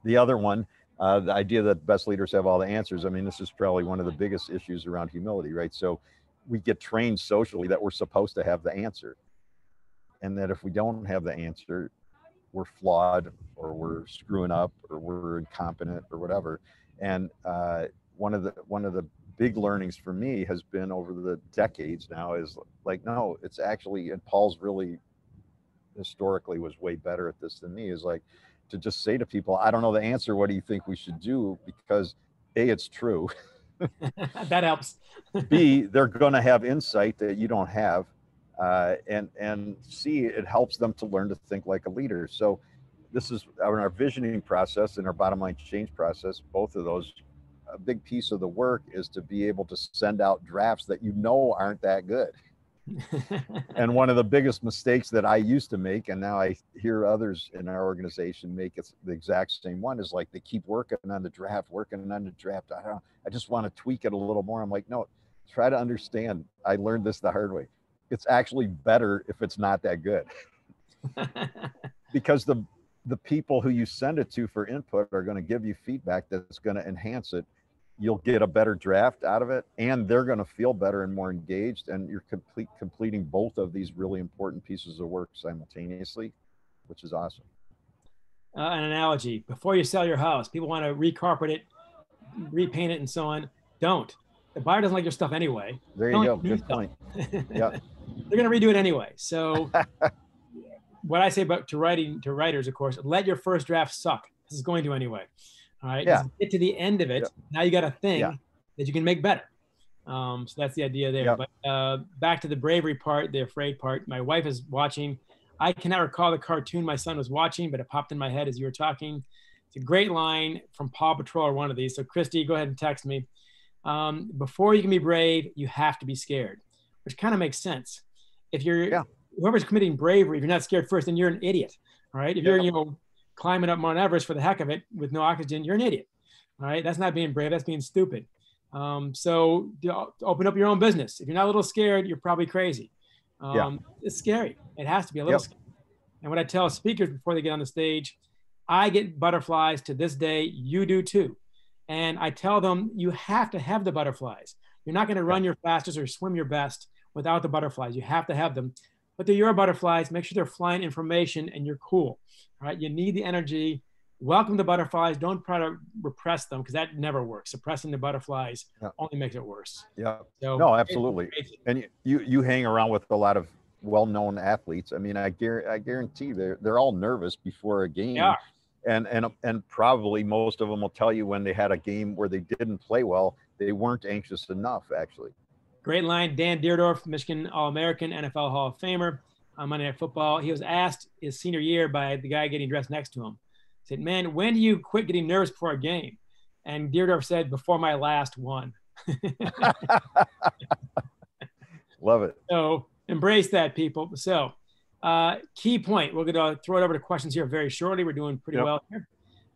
The other one, uh, the idea that best leaders have all the answers. I mean, this is probably one of the biggest issues around humility, right? So we get trained socially that we're supposed to have the answer. And that if we don't have the answer, we're flawed or we're screwing up or we're incompetent or whatever. And uh, one of the one of the big learnings for me has been over the decades now is like no it's actually and paul's really historically was way better at this than me is like to just say to people i don't know the answer. What do you think we should do? Because a it's true.
That helps.
b they're going to have insight that you don't have uh, and and c it helps them to learn to think like a leader. So this is our, our visioning process and our bottom line change process. Both of those a big piece of the work is to be able to send out drafts that you know aren't that good and one of the biggest mistakes that I used to make, and now I hear others in our organization make it the exact same one, is like they keep working on the draft, working on the draft. I don't, I just want to tweak it a little more. I'm like, no, try to understand. I learned this the hard way. It's actually better if it's not that good, because the the people who you send it to for input are going to give you feedback that's going to enhance it you'll get a better draft out of it and they're going to feel better and more engaged and you're complete completing both of these really important pieces of work simultaneously which is awesome.
Uh, an analogy before you sell your house people want to recarpet it repaint it and so on. Don't. The buyer doesn't like your stuff anyway.
There you go. good point. yeah
they're going to redo it anyway. So what I say about to writing to writers, of course, let your first draft suck. This is going to anyway. All right.
Yeah.
Get to the end of it.
Yeah.
Now you got a thing
Yeah.
that you can make better. Um, so that's the idea there.
Yeah.
But uh, back to the bravery part, the afraid part. My wife is watching. I cannot recall the cartoon my son was watching, but it popped in my head as you were talking. It's a great line from Paw Patrol or one of these. So, Christy, go ahead and text me. Um, before you can be brave, you have to be scared, which kind of makes sense. If you're
Yeah.
whoever's committing bravery, if you're not scared first, then you're an idiot. All right. If you're, you know, climbing up Mount Everest for the heck of it with no oxygen, you're an idiot. All right. That's not being brave. That's being stupid. Um, so open up your own business. If you're not a little scared, you're probably crazy. Um,
Yeah.
It's scary. It has to be a little
Yep.
scary. And what I tell speakers before they get on the stage, I get butterflies to this day. You do too. And I tell them you have to have the butterflies. You're not going to run your fastest or swim your best without the butterflies. You have to have them. But they're your butterflies. Make sure they're flying information and you're cool. All right. You need the energy. Welcome the butterflies. Don't try to repress them because that never works. Suppressing the butterflies
Yeah.
only makes it worse.
Yeah.
So
No, absolutely. And you- you you hang around with a lot of well-known athletes. I mean, I guarantee, I guarantee they're they're all nervous before a game.
Are.
And and and probably most of them will tell you when they had a game where they didn't play well, they weren't anxious enough actually.
Great line. Dan Dierdorf, Michigan All American, NFL Hall of Famer on Monday Night Football. He was asked his senior year by the guy getting dressed next to him. He said, Man, when do you quit getting nervous before a game? And Dierdorf said, Before my last one.
Love it.
So embrace that, people. So, uh, key point. We're going to throw it over to questions here very shortly. We're doing pretty
Yep.
well here.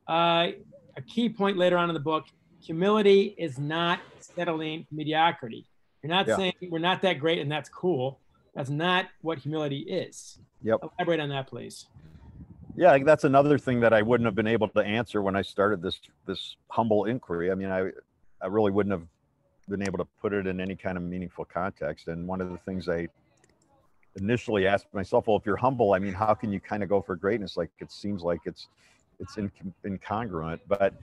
Uh, a key point later on in the book humility is not settling mediocrity. You're not
Yeah.
saying we're not that great and that's cool. That's not what humility is.
Yep.
Elaborate on that, please.
Yeah, that's another thing that I wouldn't have been able to answer when I started this this humble inquiry. I mean, I I really wouldn't have been able to put it in any kind of meaningful context. And one of the things I initially asked myself, well, if you're humble, I mean, how can you kind of go for greatness? Like it seems like it's it's in, incongruent, but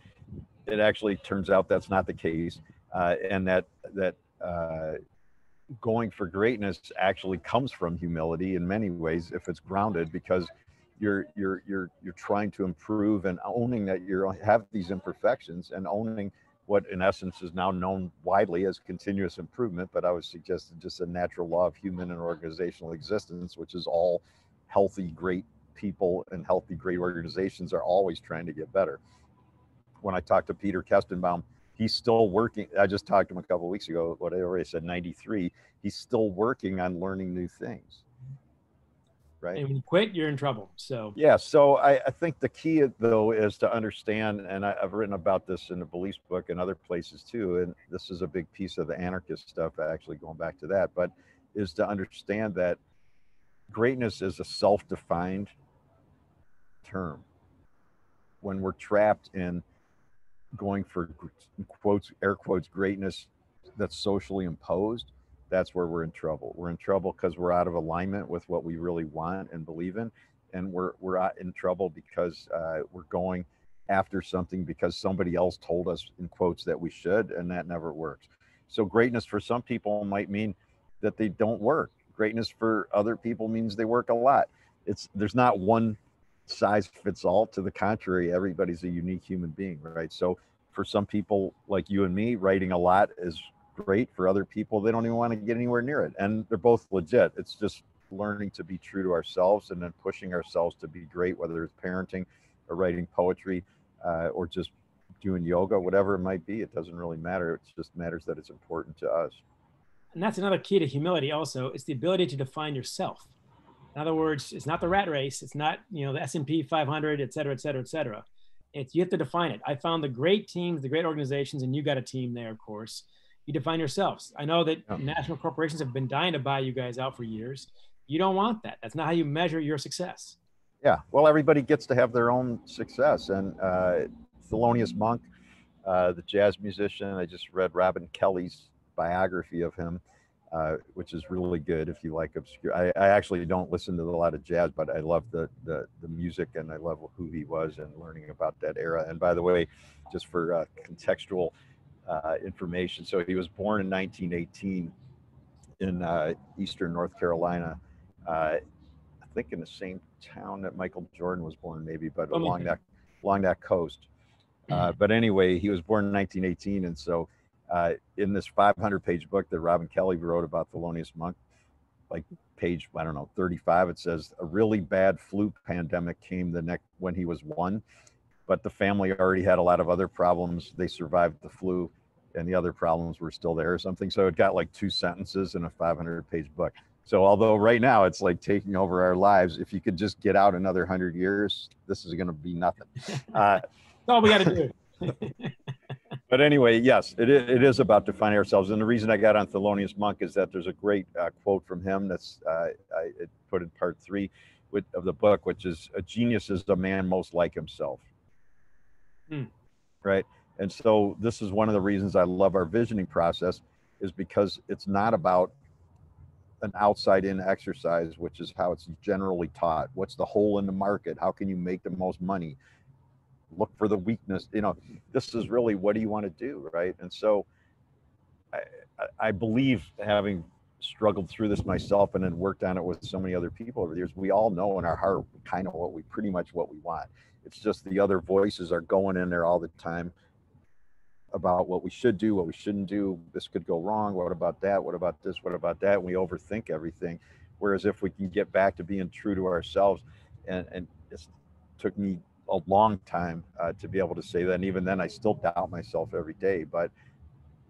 it actually turns out that's not the case, uh, and that that uh, going for greatness actually comes from humility in many ways if it's grounded because you're you're you're you're trying to improve and owning that you have these imperfections and owning what in essence is now known widely as continuous improvement but i would suggest just a natural law of human and organizational existence which is all healthy great people and healthy great organizations are always trying to get better. When i talked to peter koestenbaum he's still working i just talked to him a couple of weeks ago what i already said 93 he's still working on learning new things right
And when you quit, you're in trouble. So,
yeah, so I, I think the key though is to understand, and I, I've written about this in the beliefs book and other places too, and this is a big piece of the anarchist stuff, actually going back to that, but is to understand that greatness is a self-defined term. When we're trapped in going for quotes, air quotes, greatness that's socially imposed, that's where we're in trouble. We're in trouble because we're out of alignment with what we really want and believe in, and we're we're in trouble because uh, we're going after something because somebody else told us in quotes that we should, and that never works. So greatness for some people might mean that they don't work. Greatness for other people means they work a lot. It's there's not one size fits all. To the contrary, everybody's a unique human being, right? So for some people like you and me, writing a lot is great for other people they don't even want to get anywhere near it and they're both legit it's just learning to be true to ourselves and then pushing ourselves to be great whether it's parenting or writing poetry uh, or just doing yoga whatever it might be it doesn't really matter it just matters that it's important to us
and that's another key to humility also it's the ability to define yourself in other words it's not the rat race it's not you know the s&p 500 et cetera et cetera et cetera. It's you have to define it. I found the great teams the great organizations and you got a team there of course. You define yourselves. I know that
Yeah.
national corporations have been dying to buy you guys out for years. You don't want that. That's not how you measure your success.
Yeah. Well everybody gets to have their own success. And uh, thelonious monk uh, the jazz musician i just read robin kelley's biography of him uh, which is really good if you like obscure I, I actually don't listen to a lot of jazz but i love the, the the music and i love who he was and learning about that era and by the way just for uh, contextual uh, information so he was born in 1918 in uh, eastern North Carolina. Uh, I think in the same town that Michael Jordan was born, maybe, but
Oh,
along that along that coast. Uh, but anyway, he was born in 1918, and so uh, in this 500 page book that Robin Kelley wrote about Thelonious Monk, like page I don't know 35, it says a really bad flu pandemic came the next when he was one, but the family already had a lot of other problems. They survived the flu, and the other problems were still there or something. So it got like two sentences in a 500 page book. So although right now it's like taking over our lives, if you could just get out another hundred years, this is going to be nothing. Uh,
That's all we got to do.
but anyway, yes, it, i- it is about defining ourselves. And the reason I got on Thelonious Monk is that there's a great uh, quote from him that's uh, I it put in part three with, of the book, which is a genius is the man most like himself.
Hmm.
Right. And so this is one of the reasons I love our visioning process is because it's not about an outside in exercise, which is how it's generally taught. What's the hole in the market? How can you make the most money? Look for the weakness. You know, this is really what do you want to do, right? And so I, I- believe having struggled through this myself and then worked on it with so many other people over the years, we all know in our heart kind of what we pretty much what we want. It's just the other voices are going in there all the time about what we should do, what we shouldn't do. This could go wrong. What about that? What about this? What about that? And we overthink everything. Whereas if we can get back to being true to ourselves, and and it took me a long time uh, to be able to say that. And even then, I still doubt myself every day. But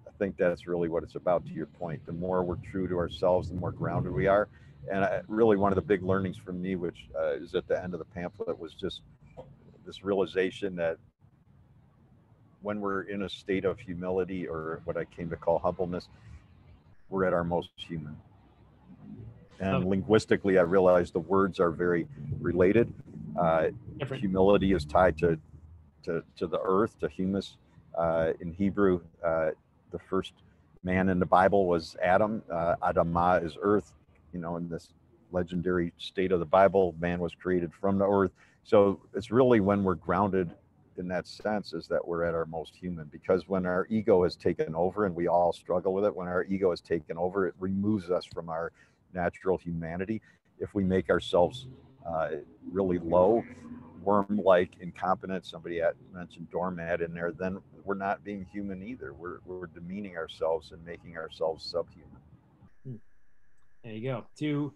I think that's really what it's about. To your point, the more we're true to ourselves, the more grounded we are. And I, really, one of the big learnings for me, which uh, is at the end of the pamphlet, was just this realization that when we're in a state of humility or what I came to call humbleness, we're at our most human. And linguistically, I realized the words are very related. Uh, humility is tied to, to, to the earth, to humus. Uh, in Hebrew, uh, the first man in the Bible was Adam. Uh, Adamah is earth. You know, in this legendary state of the Bible, man was created from the earth. So it's really when we're grounded in that sense is that we're at our most human because when our ego has taken over and we all struggle with it when our ego has taken over it removes us from our natural humanity if we make ourselves uh, really low worm like incompetent somebody had mentioned doormat in there then we're not being human either we're, we're demeaning ourselves and making ourselves subhuman
There you go. To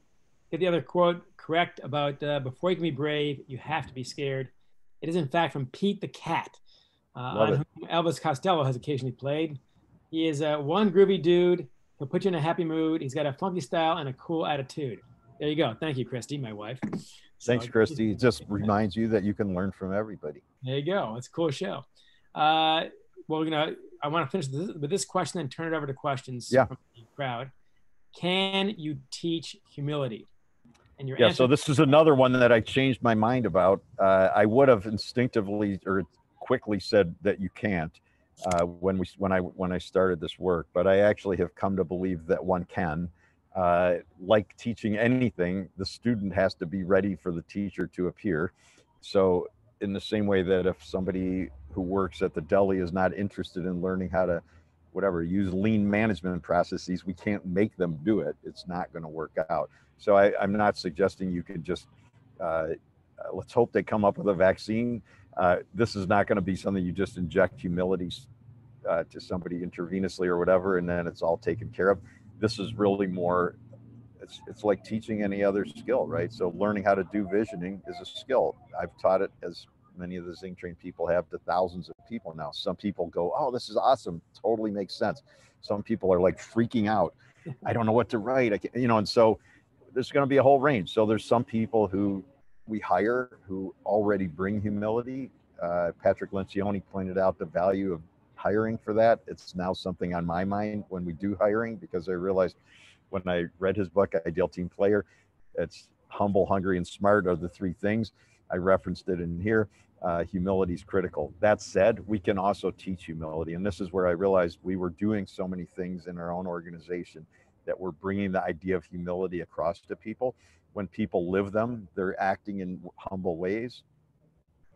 get the other quote correct about uh, before you can be brave, you have to be scared. It is in fact from Pete the Cat, uh, on
it.
whom Elvis Costello has occasionally played. He is uh, one groovy dude. He'll put you in a happy mood. He's got a funky style and a cool attitude. There you go. Thank you, Christy, my wife.
thanks
So-
christy it just reminds you that you can learn from everybody
There you go. It's a cool show. Uh, well, you know, I want to finish this, with this question, then turn it over to questions
Yeah.
from the crowd. Can you teach humility? And your
Yeah,
answer
so this is another one that I changed my mind about. Uh, I would have instinctively or quickly said that you can't uh, when we when I when I started this work, but I actually have come to believe that one can. Uh, like teaching anything, the student has to be ready for the teacher to appear. So, in the same way that if somebody who works at the deli is not interested in learning how to whatever use lean management processes we can't make them do it. It's not going to work out. So I, i'm not suggesting you can just uh, uh, let's hope they come up with a vaccine. Uh, this is not going to be something you just inject humility uh, to somebody intravenously or whatever and then it's all taken care of this is really more it's, it's like teaching any other skill right so learning how to do visioning is a skill i've taught it as many of the ZingTrain people have to thousands of people now. Some people go, Oh, this is awesome. Totally makes sense. Some people are like freaking out. I don't know what to write. I can you know, and so there's going to be a whole range. So there's some people who we hire who already bring humility. Uh, Patrick Lencioni pointed out the value of hiring for that. It's now something on my mind when we do hiring because I realized when I read his book, Ideal Team Player, it's humble, hungry, and smart are the three things. I referenced it in here. Uh, humility is critical. That said, we can also teach humility. And this is where I realized we were doing so many things in our own organization that we're bringing the idea of humility across to people. When people live them, they're acting in humble ways,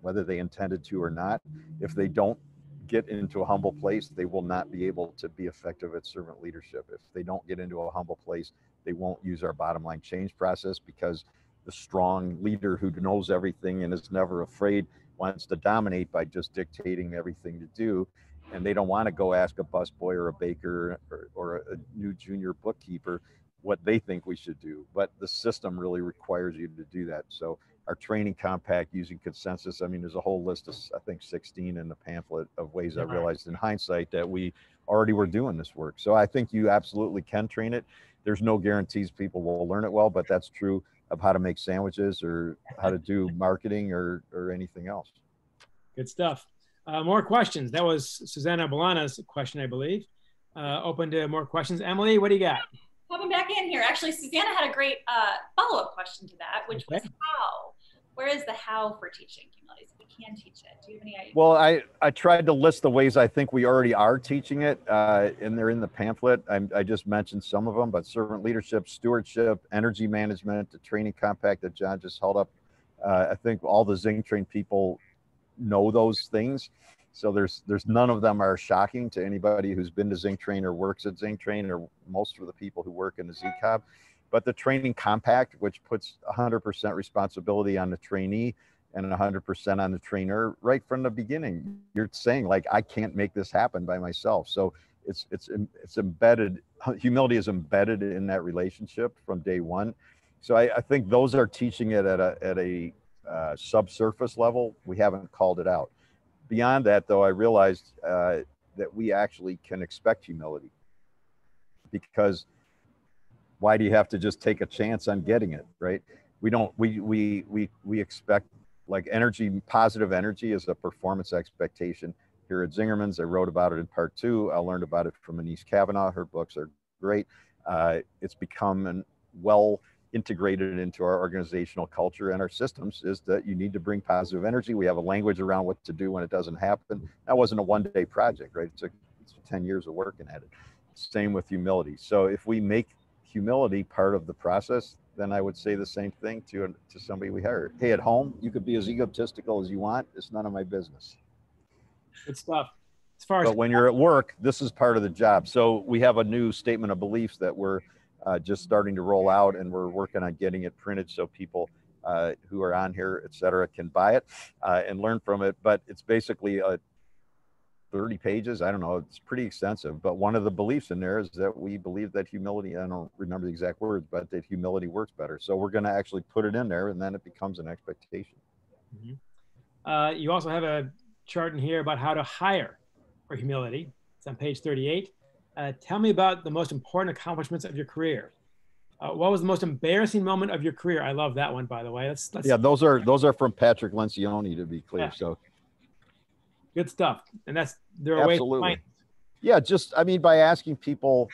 whether they intended to or not. If they don't get into a humble place, they will not be able to be effective at servant leadership. If they don't get into a humble place, they won't use our bottom line change process because the strong leader who knows everything and is never afraid wants to dominate by just dictating everything to do. And they don't want to go ask a busboy or a baker or, or a new junior bookkeeper what they think we should do. But the system really requires you to do that. So our training compact using consensus. I mean, there's a whole list of, I think, 16 in the pamphlet of ways I realized in hindsight that we already were doing this work. So I think you absolutely can train it. There's no guarantees people will learn it well, but that's true of how to make sandwiches or how to do marketing or, or anything else.
Good stuff. Uh, more questions. That was Susanna Bolana's question, I believe. Uh, open to more questions. Emily, what do you got?
Coming back in here. Actually, Susanna had a great uh, follow-up question to that, which okay. was how where is the how for teaching humility? So we can teach it. Do you have any idea?
Well, I, I tried to list the ways I think we already are teaching it, uh, and they're in the pamphlet. I, I just mentioned some of them, but servant leadership, stewardship, energy management, the training compact that John just held up. Uh, I think all the ZingTrain people know those things. So there's there's none of them are shocking to anybody who's been to ZingTrain or works at ZingTrain or most of the people who work in the ZCOB. But the training compact, which puts 100% responsibility on the trainee and 100% on the trainer right from the beginning, you're saying like, I can't make this happen by myself. So it's, it's, it's embedded, humility is embedded in that relationship from day one. So I, I think those are teaching it at a, at a uh, subsurface level. We haven't called it out. Beyond that, though, I realized uh, that we actually can expect humility because why do you have to just take a chance on getting it right? We don't we we we we expect like energy positive energy is a performance expectation. Here at zingerman's i wrote about it in part two. I learned about it from anese cavanaugh. Her books are great. Uh, it's become an well integrated into our organizational culture and our systems is that you need to bring positive energy. We have a language around what to do when it doesn't happen. That wasn't a one day project right? It took 10 years of working at it. Same with humility. So if we make humility part of the process, then I would say the same thing to to somebody we hired. Hey, at home, you could be as egotistical as you want. It's none of my business.
Good stuff. As far
as but when you're at work, this is part of the job. So we have a new statement of beliefs that we're uh, just starting to roll out, and we're working on getting it printed so people uh, who are on here, et cetera, can buy it uh, and learn from it. But it's basically a 30 pages. I don't know. It's pretty extensive. But one of the beliefs in there is that we believe that humility, I don't remember the exact words, but that humility works better. So we're going to actually put it in there and then it becomes an expectation.
Mm-hmm. Uh, you also have a chart in here about how to hire for humility. It's on page 38. Uh, tell me about the most important accomplishments of your career. Uh, what was the most embarrassing moment of your career? I love that one, by the way. Let's, let's...
Yeah, those are those are from Patrick Lencioni, to be clear. Yeah. So
good stuff. And that's there are Absolutely. ways.
Yeah, just I mean by asking people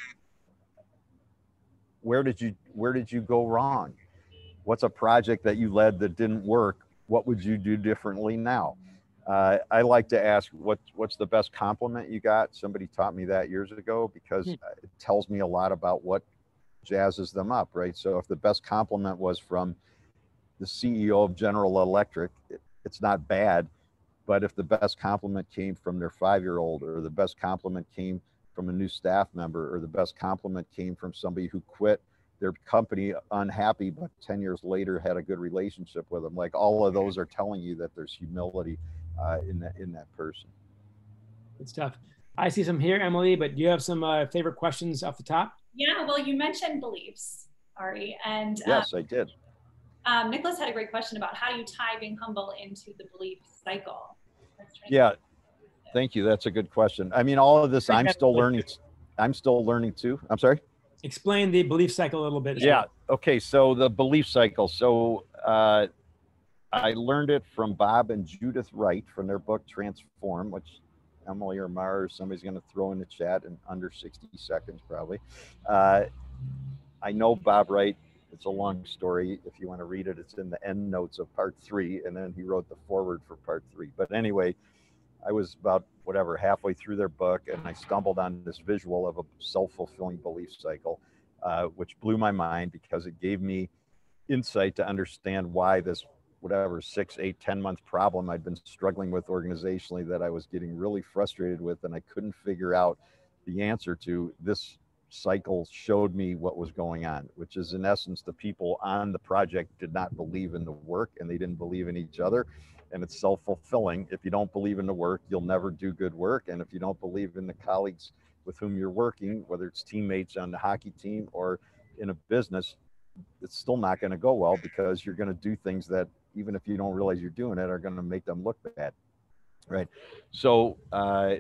where did you where did you go wrong? What's a project that you led that didn't work? What would you do differently now? Uh, I like to ask what what's the best compliment you got. Somebody taught me that years ago because hmm. it tells me a lot about what jazzes them up, right? So if the best compliment was from the CEO of General Electric, it, it's not bad but if the best compliment came from their five year old, or the best compliment came from a new staff member, or the best compliment came from somebody who quit their company unhappy, but 10 years later had a good relationship with them, like all of those are telling you that there's humility uh, in, that, in that person.
Good stuff. I see some here, Emily, but do you have some uh, favorite questions off the top?
Yeah, well, you mentioned beliefs, Ari, and
yes, um, I did.
Um, Nicholas had a great question about how do you tie being humble into the belief cycle.
Yeah. Thank you. That's a good question. I mean, all of this, I'm still learning. I'm still learning too. I'm sorry.
Explain the belief cycle a little bit.
Yeah. Well. Okay. So the belief cycle. So uh, I learned it from Bob and Judith Wright from their book Transform, which Emily or Mars, somebody's going to throw in the chat in under 60 seconds, probably. Uh, I know Bob Wright it's a long story. If you want to read it, it's in the end notes of part three, and then he wrote the forward for part three. But anyway, I was about whatever halfway through their book, and I stumbled on this visual of a self-fulfilling belief cycle, uh, which blew my mind because it gave me insight to understand why this whatever six, eight, ten month problem I'd been struggling with organizationally that I was getting really frustrated with, and I couldn't figure out the answer to. This cycle showed me what was going on, which is in essence the people on the project did not believe in the work and they didn't believe in each other. And it's self fulfilling. If you don't believe in the work, you'll never do good work. And if you don't believe in the colleagues with whom you're working, whether it's teammates on the hockey team or in a business, it's still not going to go well because you're going to do things that even if you don't realize you're doing it are going to make them look bad right so uh,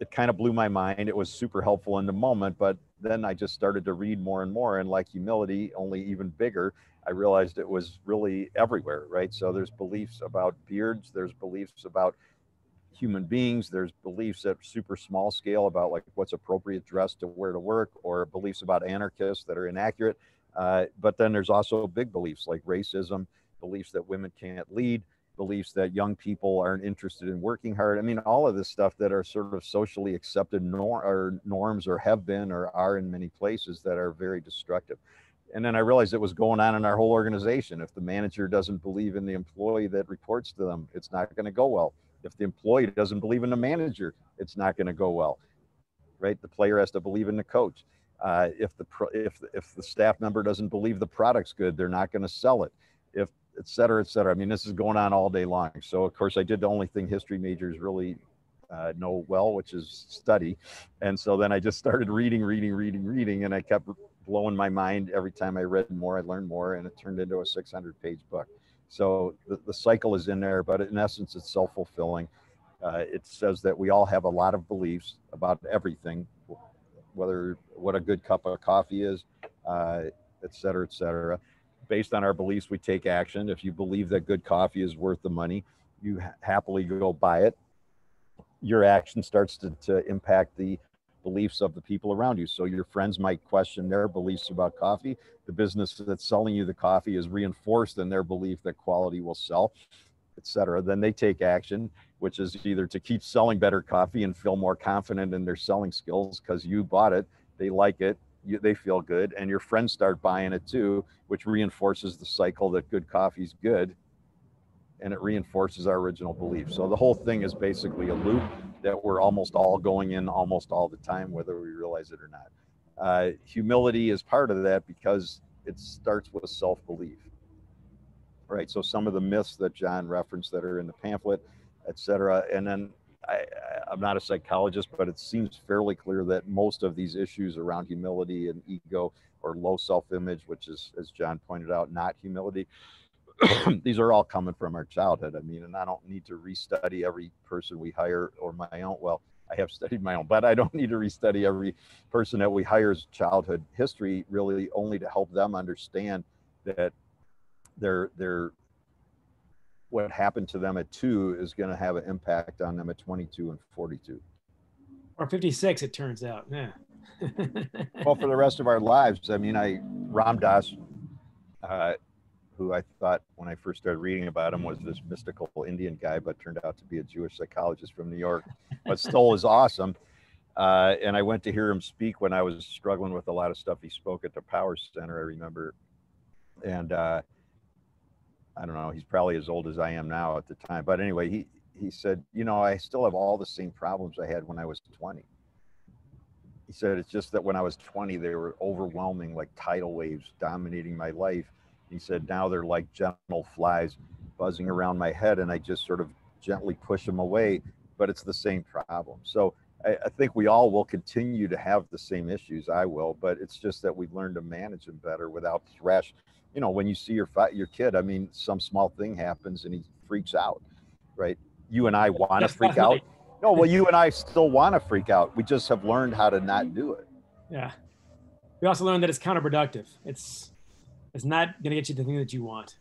it kind of blew my mind it was super helpful in the moment but then i just started to read more and more and like humility only even bigger i realized it was really everywhere right? So there's beliefs about beards there's beliefs about human beings there's beliefs at super small scale about like what's appropriate dress to wear to work or beliefs about anarchists that are inaccurate uh, but then there's also big beliefs like racism, beliefs that women can't lead, beliefs that young people aren't interested in working hard. I mean, all of this stuff that are sort of socially accepted nor- or norms or have been or are in many places that are very destructive. And then I realized it was going on in our whole organization. If the manager doesn't believe in the employee that reports to them, it's not going to go well. If the employee doesn't believe in the manager, it's not going to go well. Right? The player has to believe in the coach. Uh, if the if if the staff member doesn't believe the product's good, they're not going to sell it. If et cetera, et cetera. I mean, this is going on all day long. So of course, I did the only thing history majors really uh, know well, which is study. And so then I just started reading, reading, reading, reading, and I kept blowing my mind every time I read more. I learned more, and it turned into a 600-page book. So the, the cycle is in there, but in essence, it's self-fulfilling. Uh, it says that we all have a lot of beliefs about everything, whether what a good cup of coffee is, uh, et cetera, et cetera. Based on our beliefs, we take action. If you believe that good coffee is worth the money, you ha- happily go buy it. Your action starts to, to impact the beliefs of the people around you. So your friends might question their beliefs about coffee. The business that's selling you the coffee is reinforced in their belief that quality will sell, et cetera. Then they take action which is either to keep selling better coffee and feel more confident in their selling skills because you bought it, they like it, you, they feel good, and your friends start buying it too, which reinforces the cycle that good coffee is good and it reinforces our original belief. So the whole thing is basically a loop that we're almost all going in almost all the time, whether we realize it or not. Uh, humility is part of that because it starts with self belief. Right. So some of the myths that John referenced that are in the pamphlet etc. And then I, I'm not a psychologist, but it seems fairly clear that most of these issues around humility and ego or low self-image, which is, as John pointed out, not humility, these are all coming from our childhood. I mean, and I don't need to restudy every person we hire or my own. Well, I have studied my own, but I don't need to restudy every person that we hire's childhood history really only to help them understand that their their what happened to them at two is going to have an impact on them at 22 and 42
or 56 it turns out yeah.
Well for the rest of our lives i mean i ram dass uh, who i thought when i first started reading about him was this mystical indian guy but turned out to be a jewish psychologist from new york but still is awesome. Uh, and i went to hear him speak when i was struggling with a lot of stuff he spoke at the power center i remember. And uh, I don't know, he's probably as old as I am now at the time. But anyway, he, he said, you know, I still have all the same problems I had when I was 20. He said, it's just that when I was 20, they were overwhelming, like tidal waves dominating my life. He said, now they're like gentle flies buzzing around my head, and I just sort of gently push them away, but it's the same problem. So I, I think we all will continue to have the same issues. I will, but it's just that we learn to manage them better without thrash you know, when you see your your kid, I mean, some small thing happens and he freaks out, right? You and I want to freak out. No, well, you and I still want to freak out. We just have learned how to not do it.
Yeah. We also learned that it's counterproductive. It's it's not going to get you the thing that you want.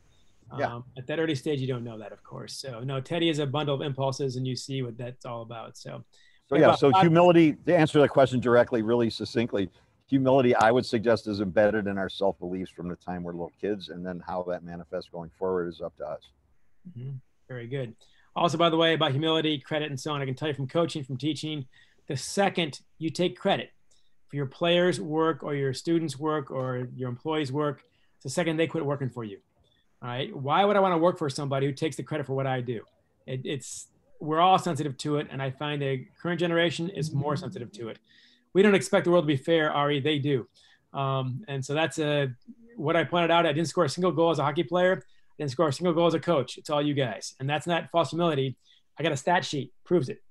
Yeah.
Um, at that early stage, you don't know that, of course. So no, Teddy is a bundle of impulses, and you see what that's all about. So.
So yeah. So humility. To answer the question directly, really succinctly, humility i would suggest is embedded in our self beliefs from the time we're little kids and then how that manifests going forward is up to us
mm-hmm. very good also by the way about humility credit and so on i can tell you from coaching from teaching the second you take credit for your players work or your students work or your employees work the second they quit working for you All right. Why would I want to work for somebody who takes the credit for what I do? It, it's we're all sensitive to it, and I find the current generation is more sensitive to it. We don't expect the world to be fair, Ari. They do, um, and so that's a what I pointed out. I didn't score a single goal as a hockey player. I didn't score a single goal as a coach. It's all you guys, and that's not false humility. I got a stat sheet proves it.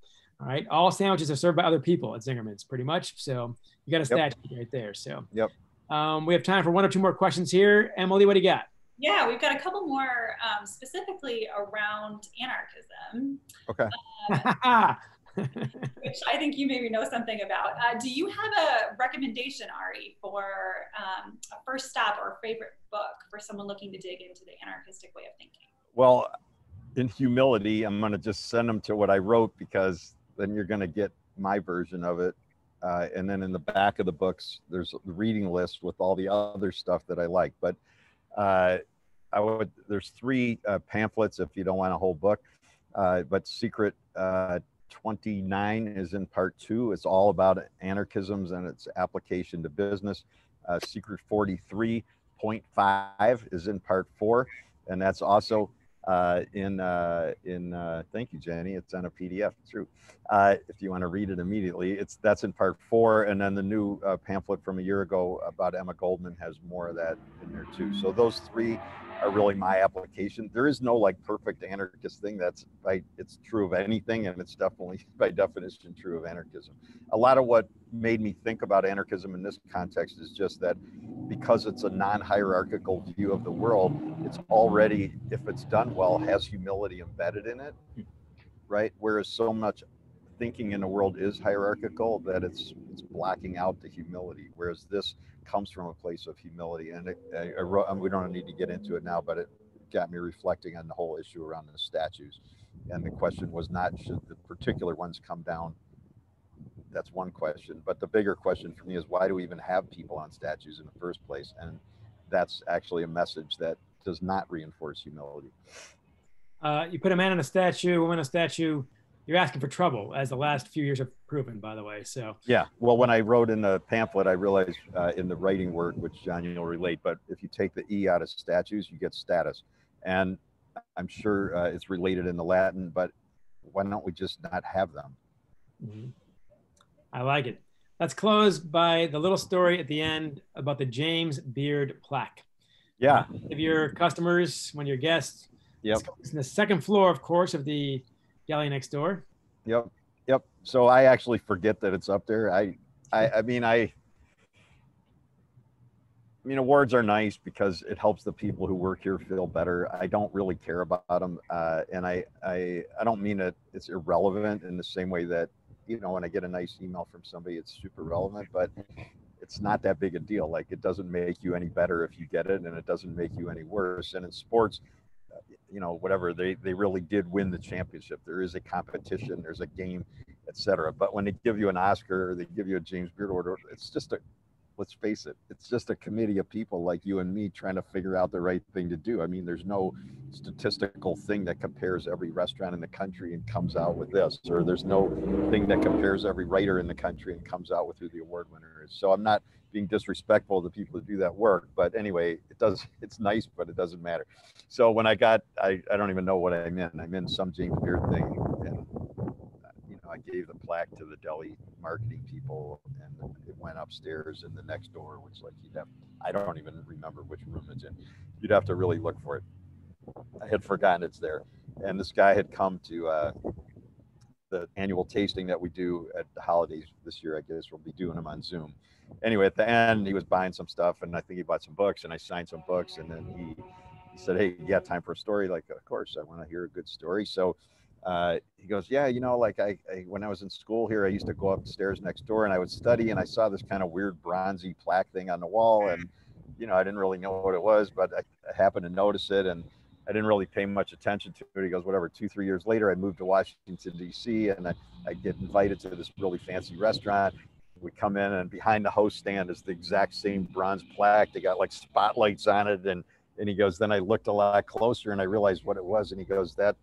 All right, all sandwiches are served by other people at Zingerman's, pretty much. So you got a stat
Yep.
sheet right there. So
Yep.
um, we have time for one or two more questions here. Emily, what do you got?
Yeah, we've got a couple more um, specifically around anarchism,
Okay.
which I think you maybe know something about. Uh, do you have a recommendation, Ari, for um, a first stop or favorite book for someone looking to dig into the anarchistic way of thinking?
Well, in humility, I'm going to just send them to what I wrote because then you're going to get my version of it. Uh, and then in the back of the books, there's a reading list with all the other stuff that I like. But uh, I would there's three uh, pamphlets if you don't want a whole book. Uh, but Secret uh, 29 is in part two. It's all about anarchisms and its application to business. Uh, Secret 43.5 is in part four, and that's also uh, in uh, in uh, thank you Jenny it's on a PDF through uh, if you want to read it immediately it's that's in part four and then the new uh, pamphlet from a year ago about Emma Goldman has more of that in there too so those three are really my application. There is no like perfect anarchist thing. That's right it's true of anything and it's definitely by definition true of anarchism. A lot of what made me think about anarchism in this context is just that because it's a non-hierarchical view of the world it's already if it's done well has humility embedded in it hmm. right? Whereas so much thinking in the world is hierarchical that it's it's blocking out the humility whereas this comes from a place of humility. And it, I, I we don't need to get into it now but it got me reflecting on the whole issue around the statues. And the question was not should the particular ones come down? That's one question. But the bigger question for me is why do we even have people on statues in the first place? And that's actually a message that does not reinforce humility.
Uh, you put a man on a statue, woman on a statue, you're asking for trouble, as the last few years have proven, by the way. So,
yeah well when i wrote in the pamphlet i realized uh, in the writing work which john you'll relate but if you take the e out of statues you get status and i'm sure uh, it's related in the latin but why don't we just not have them
mhm. I like it. Let's close by the little story at the end about the James Beard plaque.
yeah
If your customers, when your guests,
Yep.
it's in the second floor, of course, of the galley next door.
Yep. Yep. So I actually forget that it's up there. I, I, I mean, I, I mean, awards are nice because it helps the people who work here feel better. I don't really care about them, uh, and I, I, I don't mean that it's irrelevant in the same way that, you know, when I get a nice email from somebody, it's super relevant, but it's not that big a deal. Like it doesn't make you any better if you get it, and it doesn't make you any worse. And in sports, you know, whatever they they really did win the championship. There is a competition. There's a game, etc. But when they give you an Oscar or they give you a James Beard Award, it's just a let's face it, it's just a committee of people like you and me trying to figure out the right thing to do. I mean, there's no statistical thing that compares every restaurant in the country and comes out with this, or there's no thing that compares every writer in the country and comes out with who the award winner is. So I'm not being disrespectful to the people who do that work, but anyway, it does, it's nice, but it doesn't matter. So when I got, I, I don't even know what I'm in. I'm in some James Beard thing and you know, I gave the plaque to the deli marketing people and it went upstairs in the next door, which like you'd have, I don't even remember which room it's in. You'd have to really look for it. I had forgotten it's there. And this guy had come to uh, the annual tasting that we do at the holidays this year. I guess we'll be doing them on Zoom. Anyway, at the end, he was buying some stuff and I think he bought some books and I signed some books and then he, he said, Hey, you got time for a story? Like, of course, I want to hear a good story. So uh, he goes, yeah, you know, like I, I, when I was in school here, I used to go upstairs next door and I would study and I saw this kind of weird bronzy plaque thing on the wall. And, you know, I didn't really know what it was, but I, I happened to notice it and I didn't really pay much attention to it. He goes, whatever, two, three years later, I moved to Washington, D.C. and I, I get invited to this really fancy restaurant. We come in and behind the host stand is the exact same bronze plaque. They got like spotlights on it. And, and he goes, then I looked a lot closer and I realized what it was. And he goes, that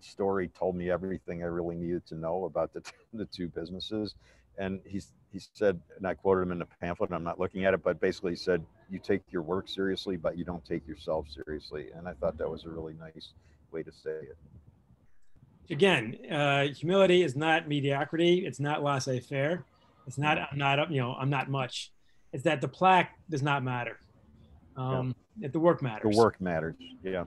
story told me everything I really needed to know about the, the two businesses. And he's he said, and I quoted him in the pamphlet. I'm not looking at it, but basically he said, "You take your work seriously, but you don't take yourself seriously." And I thought that was a really nice way to say it.
Again, uh, humility is not mediocrity. It's not laissez-faire. It's not I'm not. You know, I'm not much. It's that the plaque does not matter. Um, That the work matters.
The work matters. Yeah,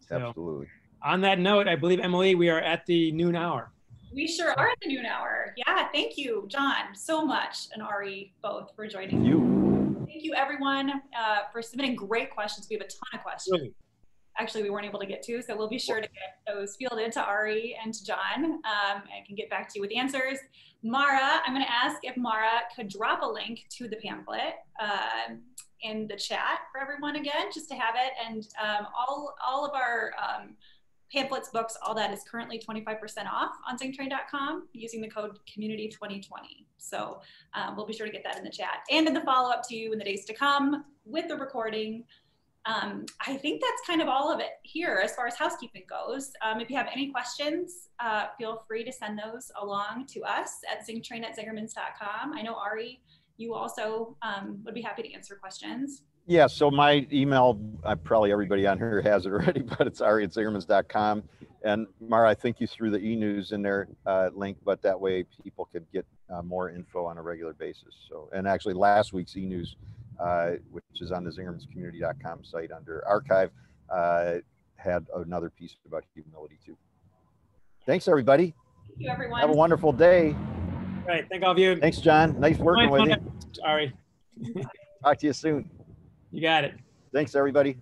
So,
absolutely.
on that note, I believe Emily, we are at the noon hour.
We sure are at the noon hour. Yeah, thank you, John, so much, and Ari both for joining.
You.
Thank you, everyone, uh, for submitting great questions. We have a ton of questions.
Really.
Actually, we weren't able to get to, so we'll be sure to get those fielded to Ari and to John. Um, and can get back to you with answers. Mara, I'm going to ask if Mara could drop a link to the pamphlet um, in the chat for everyone again, just to have it. And um, all all of our um, pamphlets, books, all that is currently 25% off on zingtrain.com using the code community2020. So um, we'll be sure to get that in the chat and in the follow up to you in the days to come with the recording. Um, I think that's kind of all of it here as far as housekeeping goes. Um, if you have any questions, uh, feel free to send those along to us at zingtrain at zingermans.com. I know Ari, you also um, would be happy to answer questions.
Yeah, so my email, uh, probably everybody on here has it already, but it's ari at zingermans.com. And Mara, I think you threw the e-news in there uh, link, but that way people could get uh, more info on a regular basis. So, and actually last week's e-news, uh, which is on the zingermanscommunity.com site under archive, uh, had another piece about humility too. Thanks, everybody.
Thank you, everyone.
Have a wonderful day.
All right. Thank all of you.
Thanks, John. Nice working with you.
Ari,
Talk to you soon.
You got it.
Thanks, everybody.